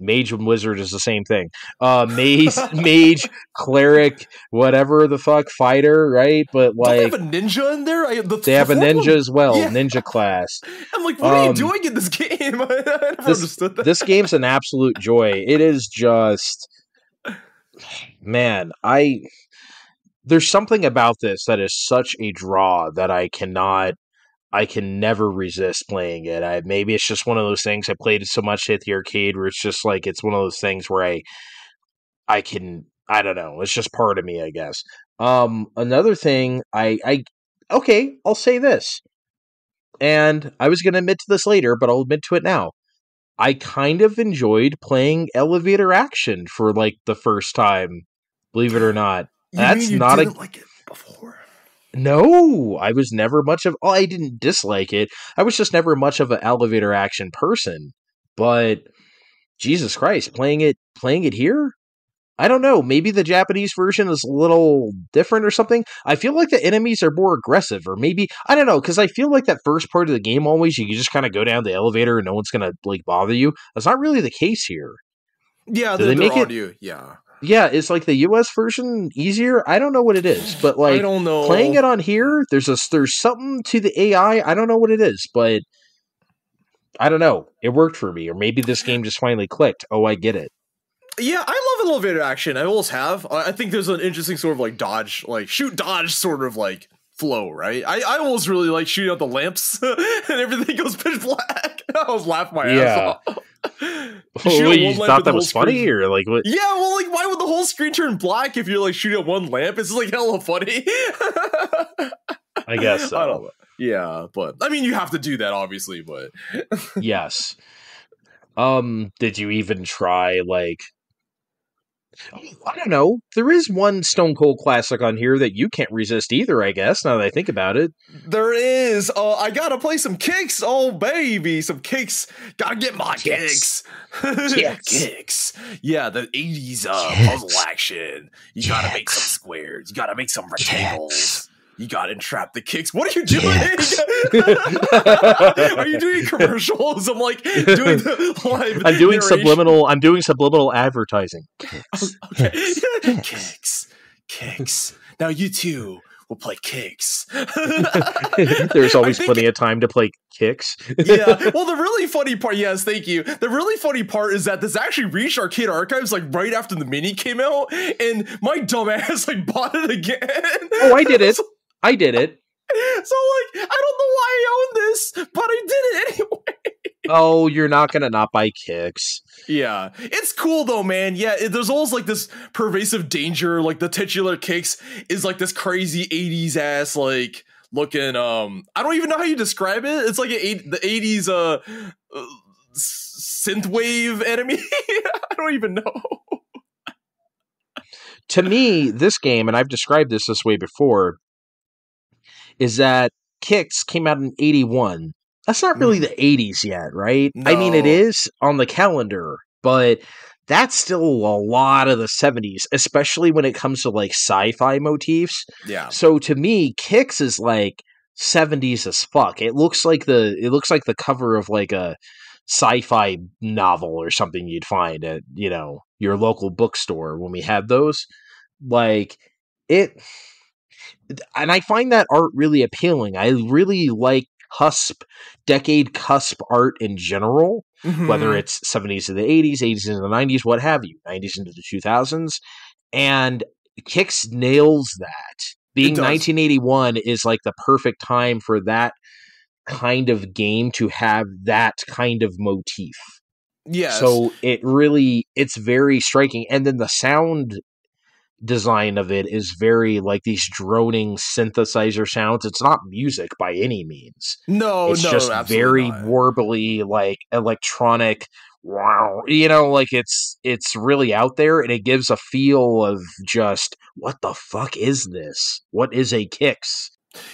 mage and wizard is the same thing. Uh, mage, [laughs] mage, cleric, whatever the fuck, fighter, right? But like,
Don't they have a ninja in there. I,
the, they have a ninja one? as well, yeah. ninja class. [laughs]
I'm like, what um, are you um, doing in this game? [laughs] I never
this,
understood that.
This game's an absolute joy. It is just, man, I. There's something about this that is such a draw that I cannot I can never resist playing it. I maybe it's just one of those things I played it so much at the arcade where it's just like it's one of those things where I I can I don't know. It's just part of me, I guess. Um another thing I I okay, I'll say this. And I was going to admit to this later, but I'll admit to it now. I kind of enjoyed playing elevator action for like the first time, believe it or not.
You That's not a like it before.
No, I was never much of. Oh, I didn't dislike it. I was just never much of an elevator action person. But Jesus Christ, playing it, playing it here, I don't know. Maybe the Japanese version is a little different or something. I feel like the enemies are more aggressive, or maybe I don't know because I feel like that first part of the game always you just kind of go down the elevator and no one's gonna like bother you. That's not really the case here.
Yeah, Do they make it? You. Yeah,
yeah, is like the US version easier? I don't know what it is, but like I
don't know.
Playing it on here, there's a there's something to the AI. I don't know what it is, but I don't know. It worked for me, or maybe this game just finally clicked. Oh, I get it.
Yeah, I love elevator action. I always have. I think there's an interesting sort of like dodge, like shoot dodge sort of like flow, right? I, I always really like shooting out the lamps [laughs] and everything goes pitch black. [laughs] I was laughing my yeah. ass off. [laughs]
Oh, you thought that was funny screen. or like what?
Yeah, well, like why would the whole screen turn black if you're like shooting at one lamp? It's like hella funny.
I guess so.
I don't know. Yeah, but I mean, you have to do that, obviously. But
yes. Um, did you even try like I don't know. There is one Stone Cold classic on here that you can't resist either, I guess, now that I think about it.
There is. Uh, I gotta play some Qix. Oh, baby. Some Qix. Gotta get my Qix. Qix. [laughs] Qix. Qix. Yeah, the 80s uh, puzzle action. You gotta make some squares. You gotta make some rectangles you got to entrap the Qix. What are you doing? [laughs] are you doing commercials? I'm like doing the [laughs] live.
I'm doing narration. subliminal. I'm doing subliminal advertising. [laughs]
Qix. okay, Qix, Qix. Now you too will play Qix.
There's always think, plenty of time to play Qix.
yeah. Well, the really funny part, yes, thank you. The really funny part is that this actually reached Arcade Archives like right after the mini came out, and my dumbass like bought it again.
Oh, I did it. I did it. [laughs]
So like, I don't know why I own this, but I did it anyway. [laughs]
oh, you're not gonna not buy Qix.
Yeah, it's cool though, man. Yeah, it, there's always like this pervasive danger. Like the titular Qix is like this crazy '80s ass like looking. Um, I don't even know how you describe it. It's like a, the '80s uh, uh synthwave enemy. [laughs] I don't even know
to me, this game, and I've described this this way before, is that Qix came out in 81. That's not really mm. the 80s yet, right? No. I mean, it is on the calendar, but that's still a lot of the 70s, especially when it comes to like sci fi motifs.
Yeah.
So to me, Qix is like 70s as fuck. It looks like the it looks like the cover of like a sci-fi novel or something you'd find at, you know, your local bookstore when we had those. Like it and I find that art really appealing. I really like cusp, decade cusp art in general.
Mhm.
whether it's 70s to the 80s, 80s into the 90s, what have you, 90s into the 2000s. And Qix nails that. Being 1981 is like the perfect time for that kind of game to have that kind of motif.
yes.
So it really it's very striking and then the sound design of it is very like these droning synthesizer sounds. It's not music by any means.
no,
it's
no,
just very
not.
warbly like electronic wow you know like it's it's really out there and it gives a feel of just what the fuck is this what is a Qix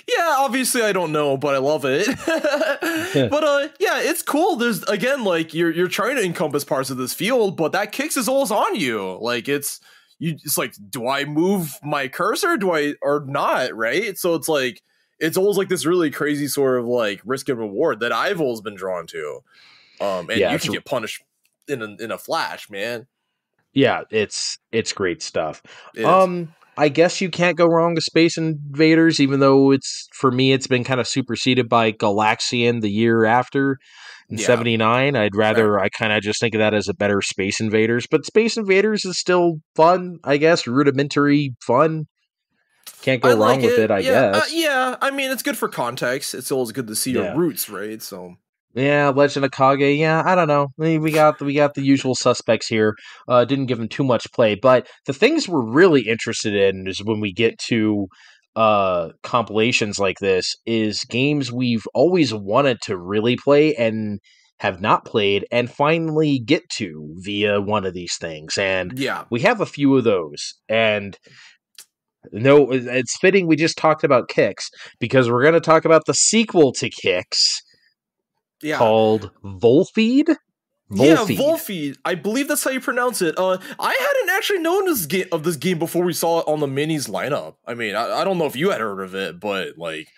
Yeah, obviously I don't know, but I love it. [laughs] but uh yeah, it's cool. There's again like you're you're trying to encompass parts of this field, but that Qix is always on you. Like it's you it's like do I move my cursor? Do I or not, right? So it's like it's always like this really crazy sort of like risk and reward that I've always been drawn to. Um and
Yeah,
you can get punished in a, in a flash, man.
yeah it's it's great stuff
It is.
um i guess you can't go wrong with space invaders even though it's for me it's been kind of superseded by galaxian the year after
Yeah.
79 i'd rather i kind of just think of that as a better space invaders but space invaders is still fun i guess rudimentary fun can't go
I
wrong
like
with it, i
yeah,
guess
uh, yeah, I mean it's good for context. It's always good to see
Yeah.
your roots, right? So
Yeah, Legend of Kage. Yeah, I don't know. We we got we got the usual suspects here. Uh, didn't give them too much play, but the things we're really interested in is when we get to uh compilations like this is games we've always wanted to really play and have not played and finally get to via one of these things and
yeah.
we have a few of those and no it's fitting we just talked about Qix because we're going to talk about the sequel to Qix
Yeah.
called Volfied.
Yeah,
Volfied.
Volfied. I believe that's how you pronounce it. Uh, I hadn't actually known this game of this game before we saw it on the minis lineup. I mean, I, I don't know if you had heard of it, but like,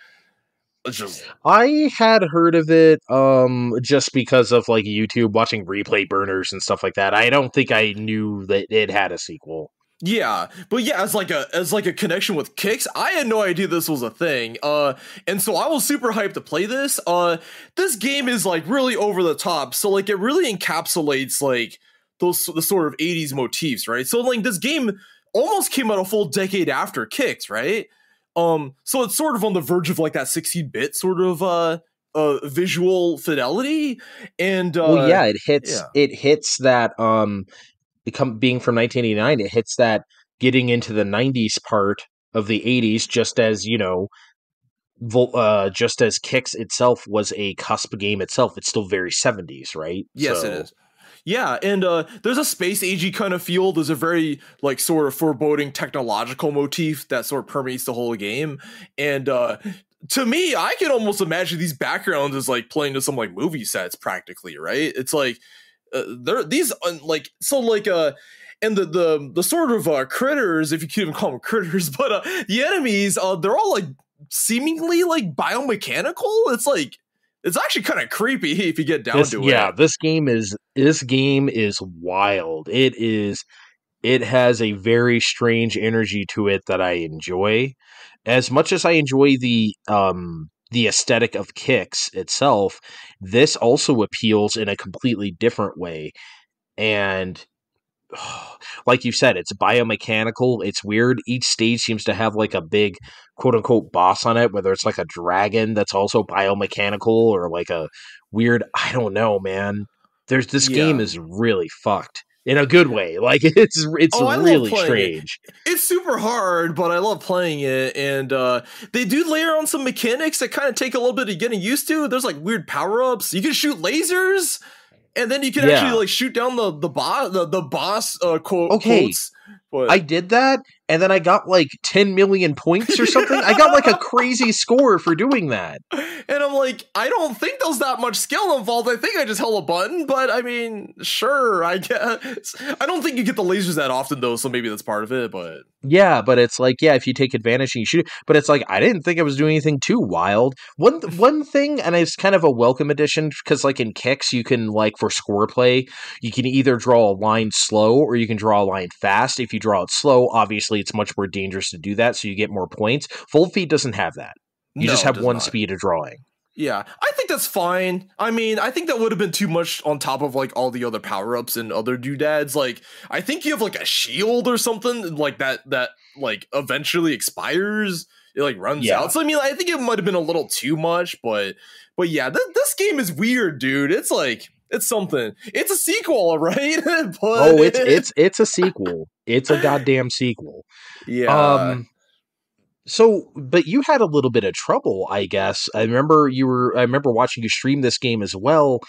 it's just
I had heard of it um just because of like YouTube watching replay burners and stuff like that. I don't think I knew that it had a sequel.
Yeah, but yeah, as like a as like a connection with Qix, I had no idea this was a thing. Uh, and so I was super hyped to play this. Uh, this game is like really over the top. So like, it really encapsulates like those the sort of '80s motifs, right? So like, this game almost came out a full decade after Qix, right? Um, so it's sort of on the verge of like that 16-bit sort of uh uh visual fidelity. And uh
well, yeah, it hits
yeah.
it hits that um become being from 1989, it hits that getting into the 90s part of the 80s just as, you know, uh, just as Qix itself was a cusp game itself, it's still very 70s, right?
Yes,
So-
it is. Yeah, and uh, there's a space agey kind of feel. There's a very like sort of foreboding technological motif that sort of permeates the whole game. And uh, to me, I can almost imagine these backgrounds as like playing to some like movie sets, practically. Right? It's like uh, they're these uh, like so like uh and the the the sort of uh, critters, if you can even call them critters, [laughs] but uh, the enemies, uh, they're all like seemingly like biomechanical. It's like it's actually kind of creepy [laughs] if you get down
This-
to it.
yeah, this game is this game is wild. It is it has a very strange energy to it that I enjoy. As much as I enjoy the um the aesthetic of Qix itself, this also appeals in a completely different way. And [sighs] like you said, it's biomechanical. It's weird. Each stage seems to have like a big quote unquote boss on it, whether it's like a dragon that's also biomechanical or like a weird, I don't know, man. There's this game is really fucked in a good way. Like [laughs] it's it's
Oh,
really
playing it.
strange.
it's super hard, but I love playing it. And uh, they do layer on some mechanics that kind of take a little bit of getting used to. There's like weird power ups. You can shoot lasers, and then you can
Yeah.
actually like shoot down the the boss the, the boss uh, quote
Okay.
quotes. But
I did that and then I got like 10 million points or something. I got like a [laughs] crazy score for doing that.
and I'm like, I don't think there's that much skill involved. I think I just held a button, but I mean, sure, I guess. I don't think you get the lasers that often though, so maybe that's part of it. But
Yeah, but it's like, yeah, if you take advantage and you shoot it, but it's like I didn't think I was doing anything too wild. One one thing, and it's kind of a welcome addition because, like in Qix, you can like for score play, you can either draw a line slow or you can draw a line fast. If you draw it slow, obviously it's much more dangerous to do that, so you get more points. Volfied doesn't have that. You
no,
just have one
not.
speed of drawing.
Yeah, I think that's fine. I mean, I think that would have been too much on top of like all the other power ups and other doodads. Like, I think you have like a shield or something like that that like eventually expires. It like runs
Yeah.
out. So I mean, I think it might have been a little too much, but but yeah, th- this game is weird, dude. It's like it's something. It's a sequel, [laughs] right? [laughs] but
Oh, it's it's it's a sequel. It's a goddamn sequel.
yeah.
Um so but you had a little bit of trouble, I guess. I remember you were I remember watching you stream this game as well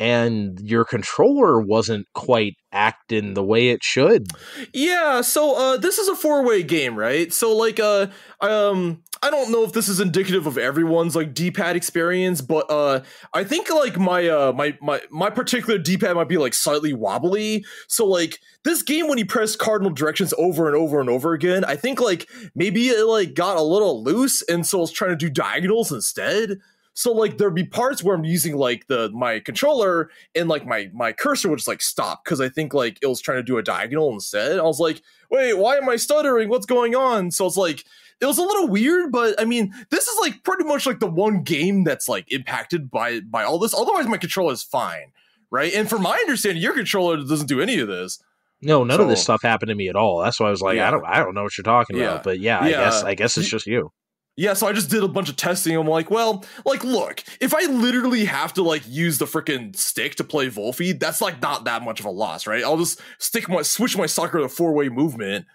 and your controller wasn't quite acting the way it should.
Yeah, so uh this is a four-way game, right? So like uh um I don't know if this is indicative of everyone's like D-pad experience, but uh I think like my uh my my my particular D-pad might be like slightly wobbly. So like this game when you press cardinal directions over and over and over again, I think like maybe it like got a little loose and so it's trying to do diagonals instead. So like there'd be parts where I'm using like the my controller and like my my cursor would just like stop because I think like it was trying to do a diagonal instead. I was like, wait, why am I stuttering? What's going on? So it's like it was a little weird, but I mean, this is like pretty much like the one game that's like impacted by by all this. Otherwise, my controller is fine, right? And from my understanding, your controller doesn't do any of this.
No, none of this stuff happened to me at all. That's why I was like,
Yeah.
I don't I don't know what you're talking
Yeah.
about. But yeah, I guess I guess it's just you.
Yeah, so I just did a bunch of testing. I'm like, well, like, look, if I literally have to like use the freaking stick to play Volfied, that's like not that much of a loss, right? I'll just stick my switch my soccer to four way movement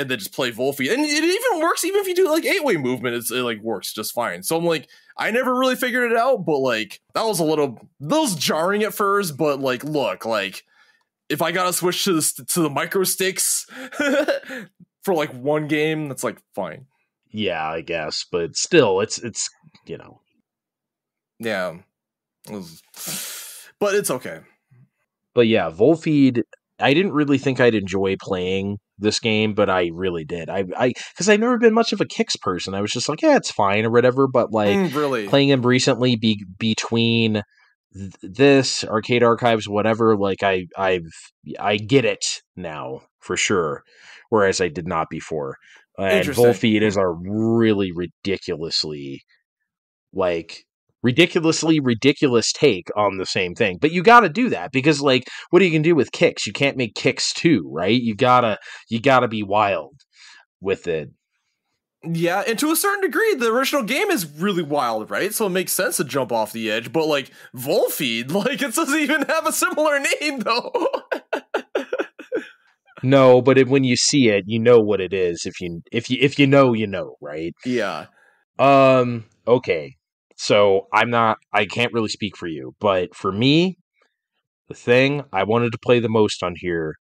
and then just play Volfied, and it even works even if you do like eight way movement. It's, it like works just fine. So I'm like, I never really figured it out, but like that was a little that was jarring at first. But like, look, like if I gotta switch to the to the micro sticks [laughs] for like one game, that's like fine.
Yeah, I guess. But still, it's it's you know.
Yeah. It was- but it's okay.
But yeah, Volfied. I didn't really think I'd enjoy playing this game, but I really did. I I because I've never been much of a Qix person. I was just like, yeah, it's fine or whatever. But like
Mm, really?
playing them recently, be between th- this arcade archives, whatever. Like I I've I get it now for sure, whereas I did not before. And. Volfied is a really ridiculously like ridiculously ridiculous take on the same thing. But you got to do that because like what are you going to do with Qix? You can't make Qix too, right? You got to you got to be wild with it.
yeah, and to a certain degree, the original game is really wild, right? So it makes sense to jump off the edge. But like Volfied, [laughs] like it doesn't even have a similar name though. [laughs]
No, but it, when you see it, you know what it is. If you if you if you know, you know, right?
yeah.
Um. Okay. So I'm not. I can't really speak for you, but for me, the thing I wanted to play the most on here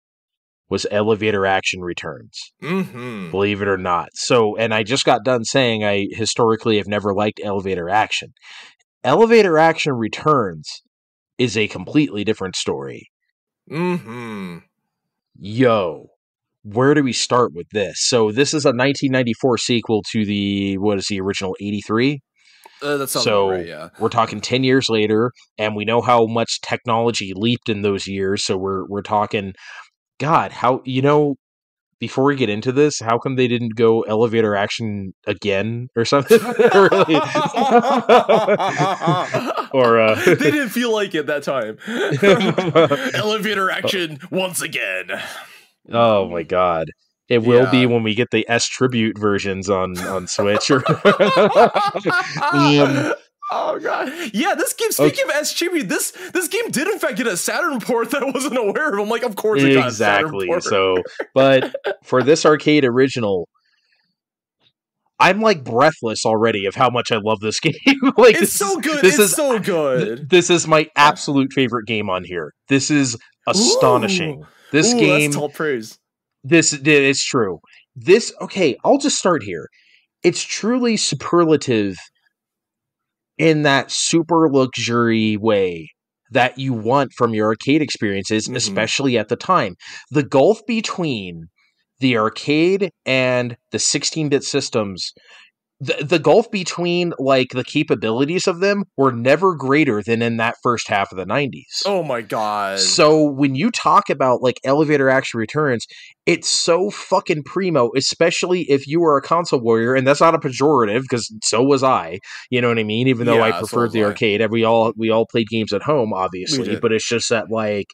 was Elevator Action Returns.
Mm-hmm.
Believe it or not. So, and I just got done saying I historically have never liked Elevator Action. Elevator Action Returns is a completely different story.
Mm-hmm.
yo, where do we start with this? So this is a 1994 sequel to the what is the original 83?
Uh,
So-
right, yeah.
We're talking 10 years later and we know how much technology leaped in those years, so we're we're talking god, how you know before we get into this, how come they didn't go elevator action again or something? [laughs] [laughs] Or uh [laughs]
they didn't feel like it that time. Elevator action once again.
Oh my god. It will
Yeah.
be when we get the S tribute versions on on Switch. Or Um, [laughs]
oh god. Yeah, this game speaking of S tribute, this this game did in fact get a Saturn port that I wasn't aware of. I'm like, of course it got a Saturn
exactly.
port.
So, but for this arcade original, I'm like breathless already of how much I love this [laughs] game. like
it's
this
so good.
This
it's
is
so
th-
good.
this is my absolute favorite game on here. This is astonishing. This
Ooh,
game
that's tall praise.
This it's true. This okay i'll just start here. It's truly superlative in that super luxury way that you want from your arcade experiences
Mhm.
especially at the time. The gulf between the arcade and the 16-bit systems the, the gulf between like the capabilities of them were never greater than in that first half of the 90s.
Oh my god.
So when you talk about like elevator action returns, it's so fucking primo, especially if you were a console warrior, and that's not a pejorative because so was I. You know what I mean? Even though I
Yeah, so
preferred
was
the
I.
arcade, and we all we all played games at home, obviously. But it's just that like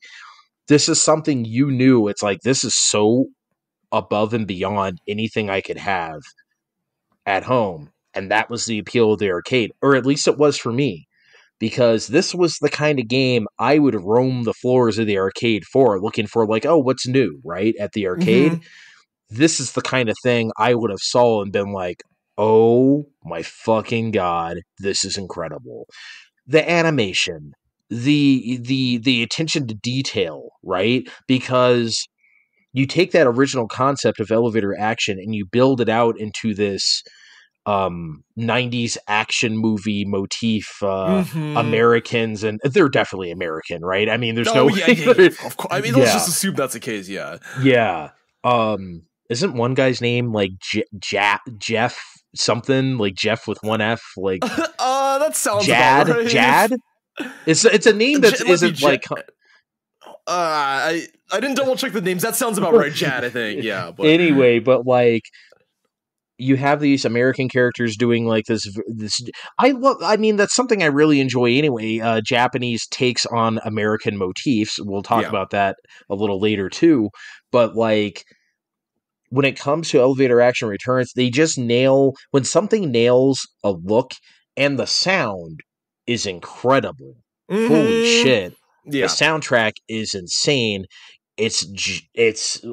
this is something you knew. It's like this is so above and beyond anything I could have at home. And that was the appeal of the arcade, or at least it was for me, because this was the kind of game I would roam the floors of the arcade for, looking for like, oh, what's new, right? At the arcade.
Mhm.
This is the kind of thing I would have saw and been like, oh my fucking god, this is incredible. The animation, the the the attention to detail, right? Because you take that original concept of elevator action and you build it out into this um 90s action movie motif uh
Mhm.
americans and they're definitely american right i mean there's
Oh,
no
yeah, yeah, yeah, [laughs] of course. I mean, let's just assume that's the case. Yeah.
yeah um isn't one guy's name like J- Ja- jeff something like jeff with one f like [laughs]
uh, that sounds
jad
right.
jad it's it's a name that
J- it might be
isn't
Ja-
like
Uh, I I didn't double check the names. That sounds about right, Jad. I think. Yeah. [laughs] But
anyway, but like you have these American characters doing like this this I love I mean that's something I really enjoy anyway. Uh Japanese takes on American motifs. We'll talk
Yeah.
about that a little later too. But like when it comes to elevator action returns, they just nail when something nails a look and the sound is incredible. Holy
Mhm.
shit.
Yeah.
The soundtrack is insane. It's it's.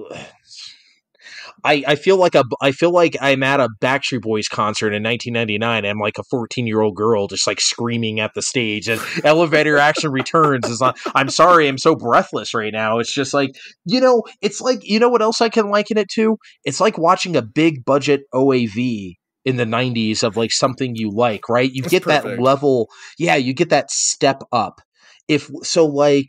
I, I feel like a I feel like I'm at a Backstreet Boys concert in 1999. I'm like a 14 year old girl just like screaming at the stage, and [laughs] Elevator Action Returns is on. I'm sorry, I'm so breathless right now. It's just like you know, it's like you know what else I can liken it to? It's like watching a big budget OAV in the 90s of like something you like, right? You
That's
get that level, yeah, you get that step up if so like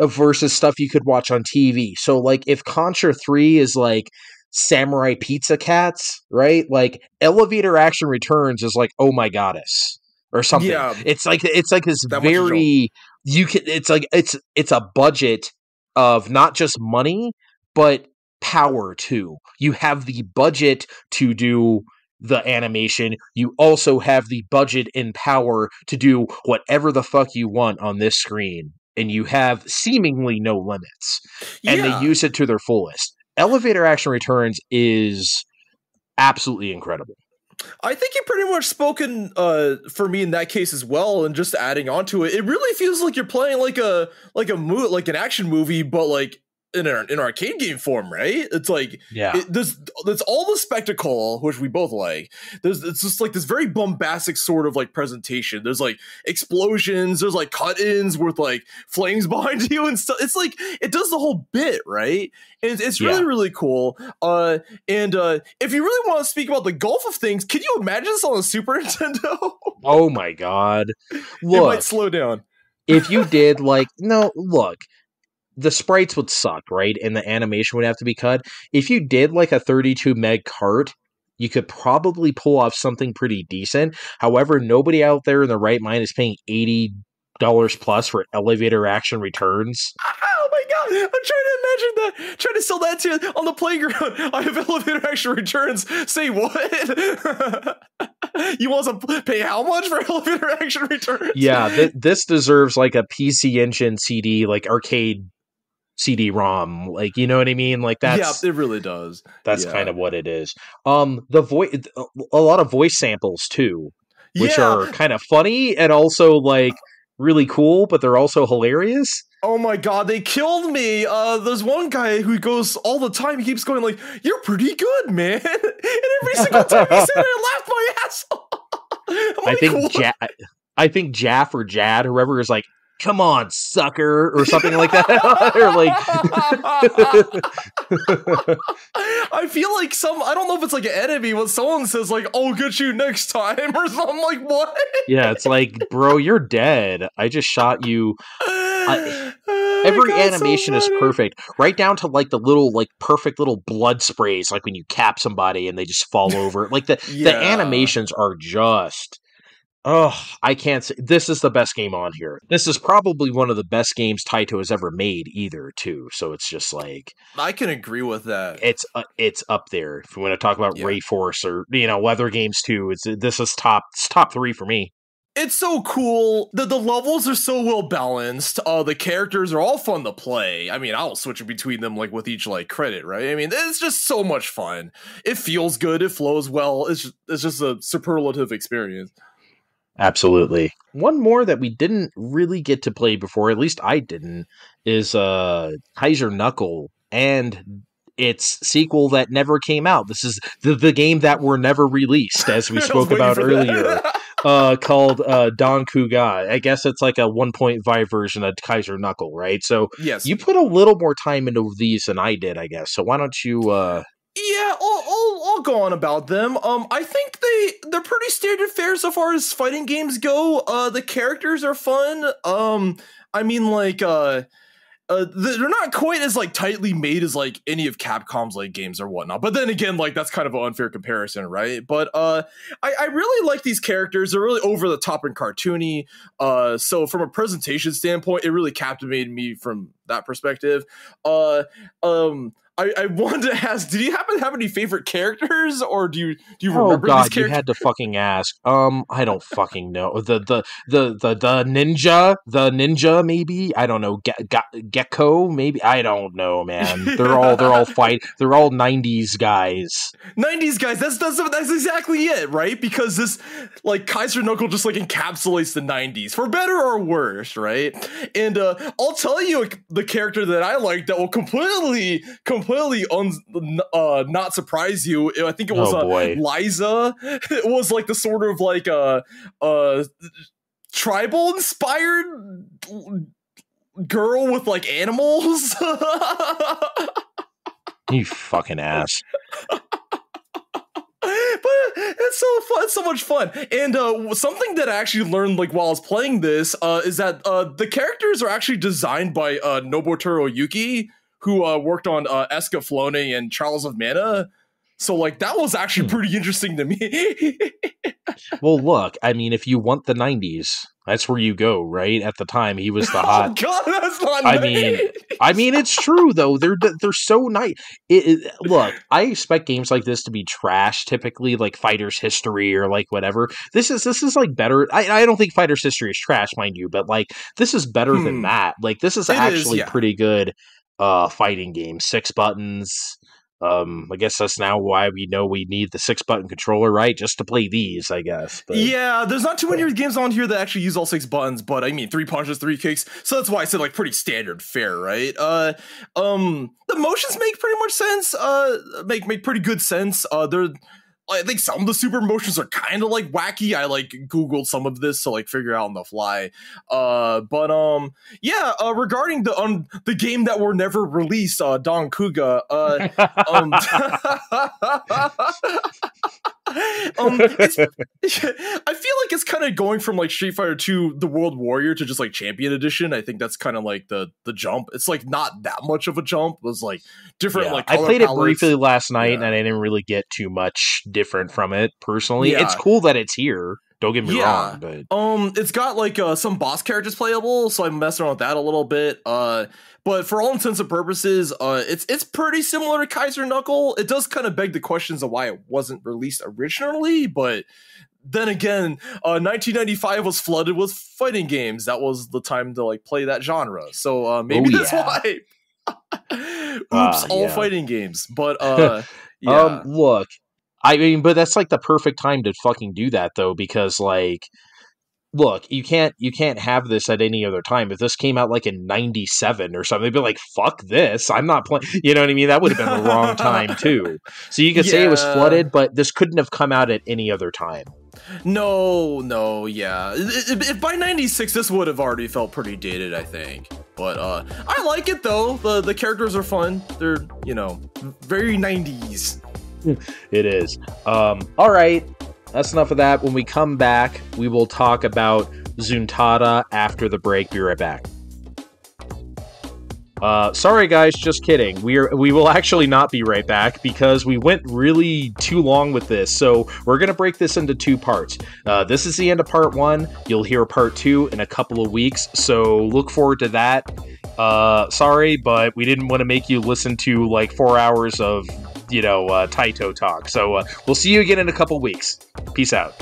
versus stuff you could watch on TV. So like if Contra 3 is like Samurai Pizza Cats, right? Like Elevator Action Returns is like Oh My Goddess or something.
Yeah.
It's like it's like this
That much is
very you can it's like it's it's a budget of not just money but power too. You have the budget to do the animation. You also have the budget and power to do whatever the fuck you want on this screen. And you have seemingly no limits. And
yeah.
they use it to their fullest. Elevator Action Returns is absolutely incredible.
I think you pretty much spoken uh, for me in that case as well. And just adding on to it, it really feels like you're playing like a like a mo- like an action movie, but like in an in arcade game form, right? It's like
Yeah.
it, there's there's all the spectacle which we both like. There's it's just like this very bombastic sort of like presentation. There's like explosions there's like cut-ins with like flames [laughs] behind you and stuff. It's like it does the whole bit right? And it's, it's really
Yeah.
really cool. Uh and uh if you really want to speak about the gulf of things can you imagine this on a super [laughs] nintendo?
Oh my god.
it
Look,
might slow down.
If you did like no look the sprites would suck right and the animation would have to be cut if you did like a 32 meg cart you could probably pull off something pretty decent however nobody out there in the right mind is paying 80 dollars plus for elevator action returns [laughs]
Oh my god! I'm trying to imagine that. Trying to sell that to you on the playground. [laughs] I have elevator action returns. Say what? [laughs] you want to pay how much for elevator action returns?
yeah th- this deserves like a pc engine cd like arcade cd-rom like you know what i mean like that's
yeah, it really does.
that's
yeah.
kind of what it is um the voice a lot of voice samples too which
yeah.
are kind of funny and also like really cool, but they're also hilarious.
Oh my god, they killed me. Uh, there's one guy who goes all the time. He keeps going like, "You're pretty good, man," [laughs] and every single time he said it, I laughed my ass off. [laughs]
I think ja- I think Jaff or Jad, whoever is like, "Come on, sucker," or something like that, [laughs] or like, [laughs]
I feel like some I don't know if it's like an enemy when someone says like I'll get you next time [laughs] or something like what?
yeah, it's like, bro, you're dead. I just shot you. [sighs] Oh every
God, so
animation is perfect, right down to like the little like perfect little blood sprays, like when you cap somebody and they just fall over. Like the the animations are just. Oh, I can't say this is the best game on here. This is probably one of the best games Taito has ever made, either. Too, so it's just like
I can agree with that.
it's uh, it's up there. If we want to talk about
Yeah.
Ray Force or you know weather games too, it's this is top it's top three for me.
it's so cool. The the levels are so well balanced. Uh the characters are all fun to play. I mean, I'll switch between them like with each like credit, right? I mean, it's just so much fun. It feels good, it flows well. It's just, it's just a superlative experience.
Absolutely. One more that we didn't really get to play before, at least I didn't, is uh Kaiser Knuckle and its sequel that never came out. This is the, the game that were never released, as we [laughs] spoke about earlier, [laughs] uh, called uh, Dan-Ku-Ga. I guess it's like a 1.5 version of Kaiser Knuckle, right? So
yes.
you put a little more time into these than I did, I guess. So why don't you uh
Yeah, I'll, I'll, I'll go on about them. Um, I think they they're pretty standard fare so far as fighting games go. Uh, the characters are fun. Um, I mean, like, uh, uh, they're not quite as like tightly made as like any of Capcom's like games or whatnot. But then again, like that's kind of an unfair comparison, right? But uh, I, I really like these characters. They're really over the top and cartoony. Uh, so from a presentation standpoint, it really captivated me from that perspective. Uh, um. I, I wanted to ask, did you happen to have any favorite characters, or do you do you
Oh
remember these
God! You had to fucking ask. Um, I don't fucking know. The the the the the ninja, the ninja, maybe. I don't know. Ge- Ge- gecko, maybe. I don't know, man. They're all they're all [laughs] fight. They're all '90s guys.
90s guys that's that's that's exactly it right because this like kaiser knuckle just like encapsulates the 90s for better or worse right and uh i'll tell you the character that i like that will completely completely un, uh not surprise you. I think it was
Oh,
uh, liza. [laughs] It was like the sort of like uh uh tribal inspired girl with like animals. [laughs]
You fucking ass.
but it's so fun it's so much fun. And uh something that i actually learned like while i was playing this uh is that uh the characters are actually designed by uh Nobuteru Yuki who uh worked on uh escaflowne and trials of mana so like that was actually
Hmm.
pretty interesting to me [laughs]
Well, look. I mean, if you want the '90s, that's where you go, right? At the time, he was the [laughs]
oh
hot.
god that's not
I
nice.
mean, I mean, it's true though. They're they're so nice. It, it, look, [laughs] I expect games like this to be trash, typically like Fighters History or like whatever. This is this is like better. I, I don't think Fighters History is trash, mind you, but like this is better than
Hmm.
that. Like this is
It is,
actually
yeah.
pretty good uh fighting game. Six buttons. Um, I guess that's now why we know we need the six button controller, right? Just to play these, I guess. But
yeah, there's not too many games on here that actually use all six buttons, but I mean three punches, three kicks. So that's why I said like pretty standard fare, right? Uh um the motions make pretty much sense. Uh make make pretty good sense. Uh they're I think some of the super motions are kind of like wacky. I like googled some of this to like figure out on the fly. Uh but um yeah, uh regarding the um the game that were never released, uh Dan-Ku-Ga, uh [laughs] um, [laughs] [laughs] um [laughs] I feel like it's kind of going from like Street Fighter 2 the World Warrior to just like Champion Edition. I think that's kind of like the the jump. It's like not that much of a jump. It was like different
Yeah,
like
I played it briefly last night,
Yeah.
and I didn't really get too much different from it personally.
Yeah.
It's cool that it's here. Don't get me
Yeah.
wrong, but
Um, it's got like uh, some boss characters playable, so I'm messing around with that a little bit. Uh, but for all intents and purposes, uh, it's it's pretty similar to Kaiser Knuckle. It does kind of beg the questions of why it wasn't released originally, but then again, uh, 1995 was flooded with fighting games. That was the time to like play that genre. So uh, maybe
Oh,
that's
yeah.
why. [laughs] Oops,
Ah,
all
yeah.
fighting games. But [laughs] uh, yeah.
um, look, I mean, but that's like the perfect time to fucking do that though, because like, look, you can't you can't have this at any other time. If this came out like in '97 or something, they'd be like, "Fuck this! I'm not playing." You know what I mean? That would have been the wrong time [laughs] too. So you could say it was flooded, but this couldn't have come out at any other time.
No, no, yeah. If, if by 96 this would have already felt pretty dated, I think. But uh I like it though. The the characters are fun. They're, you know, very 90s.
It is. Um, all right. That's enough of that. When we come back, we will talk about Zuntata after the break. Be right back. Uh, sorry, guys, just kidding. We are we will actually not be right back because we went really too long with this. So we're gonna break this into two parts. Uh, this is the end of part one. You'll hear part two in a couple of weeks. So look forward to that. Uh, sorry, but we didn't want to make you listen to like four hours of you know, uh, Taito talk. So uh, we'll see you again in a couple weeks. Peace out.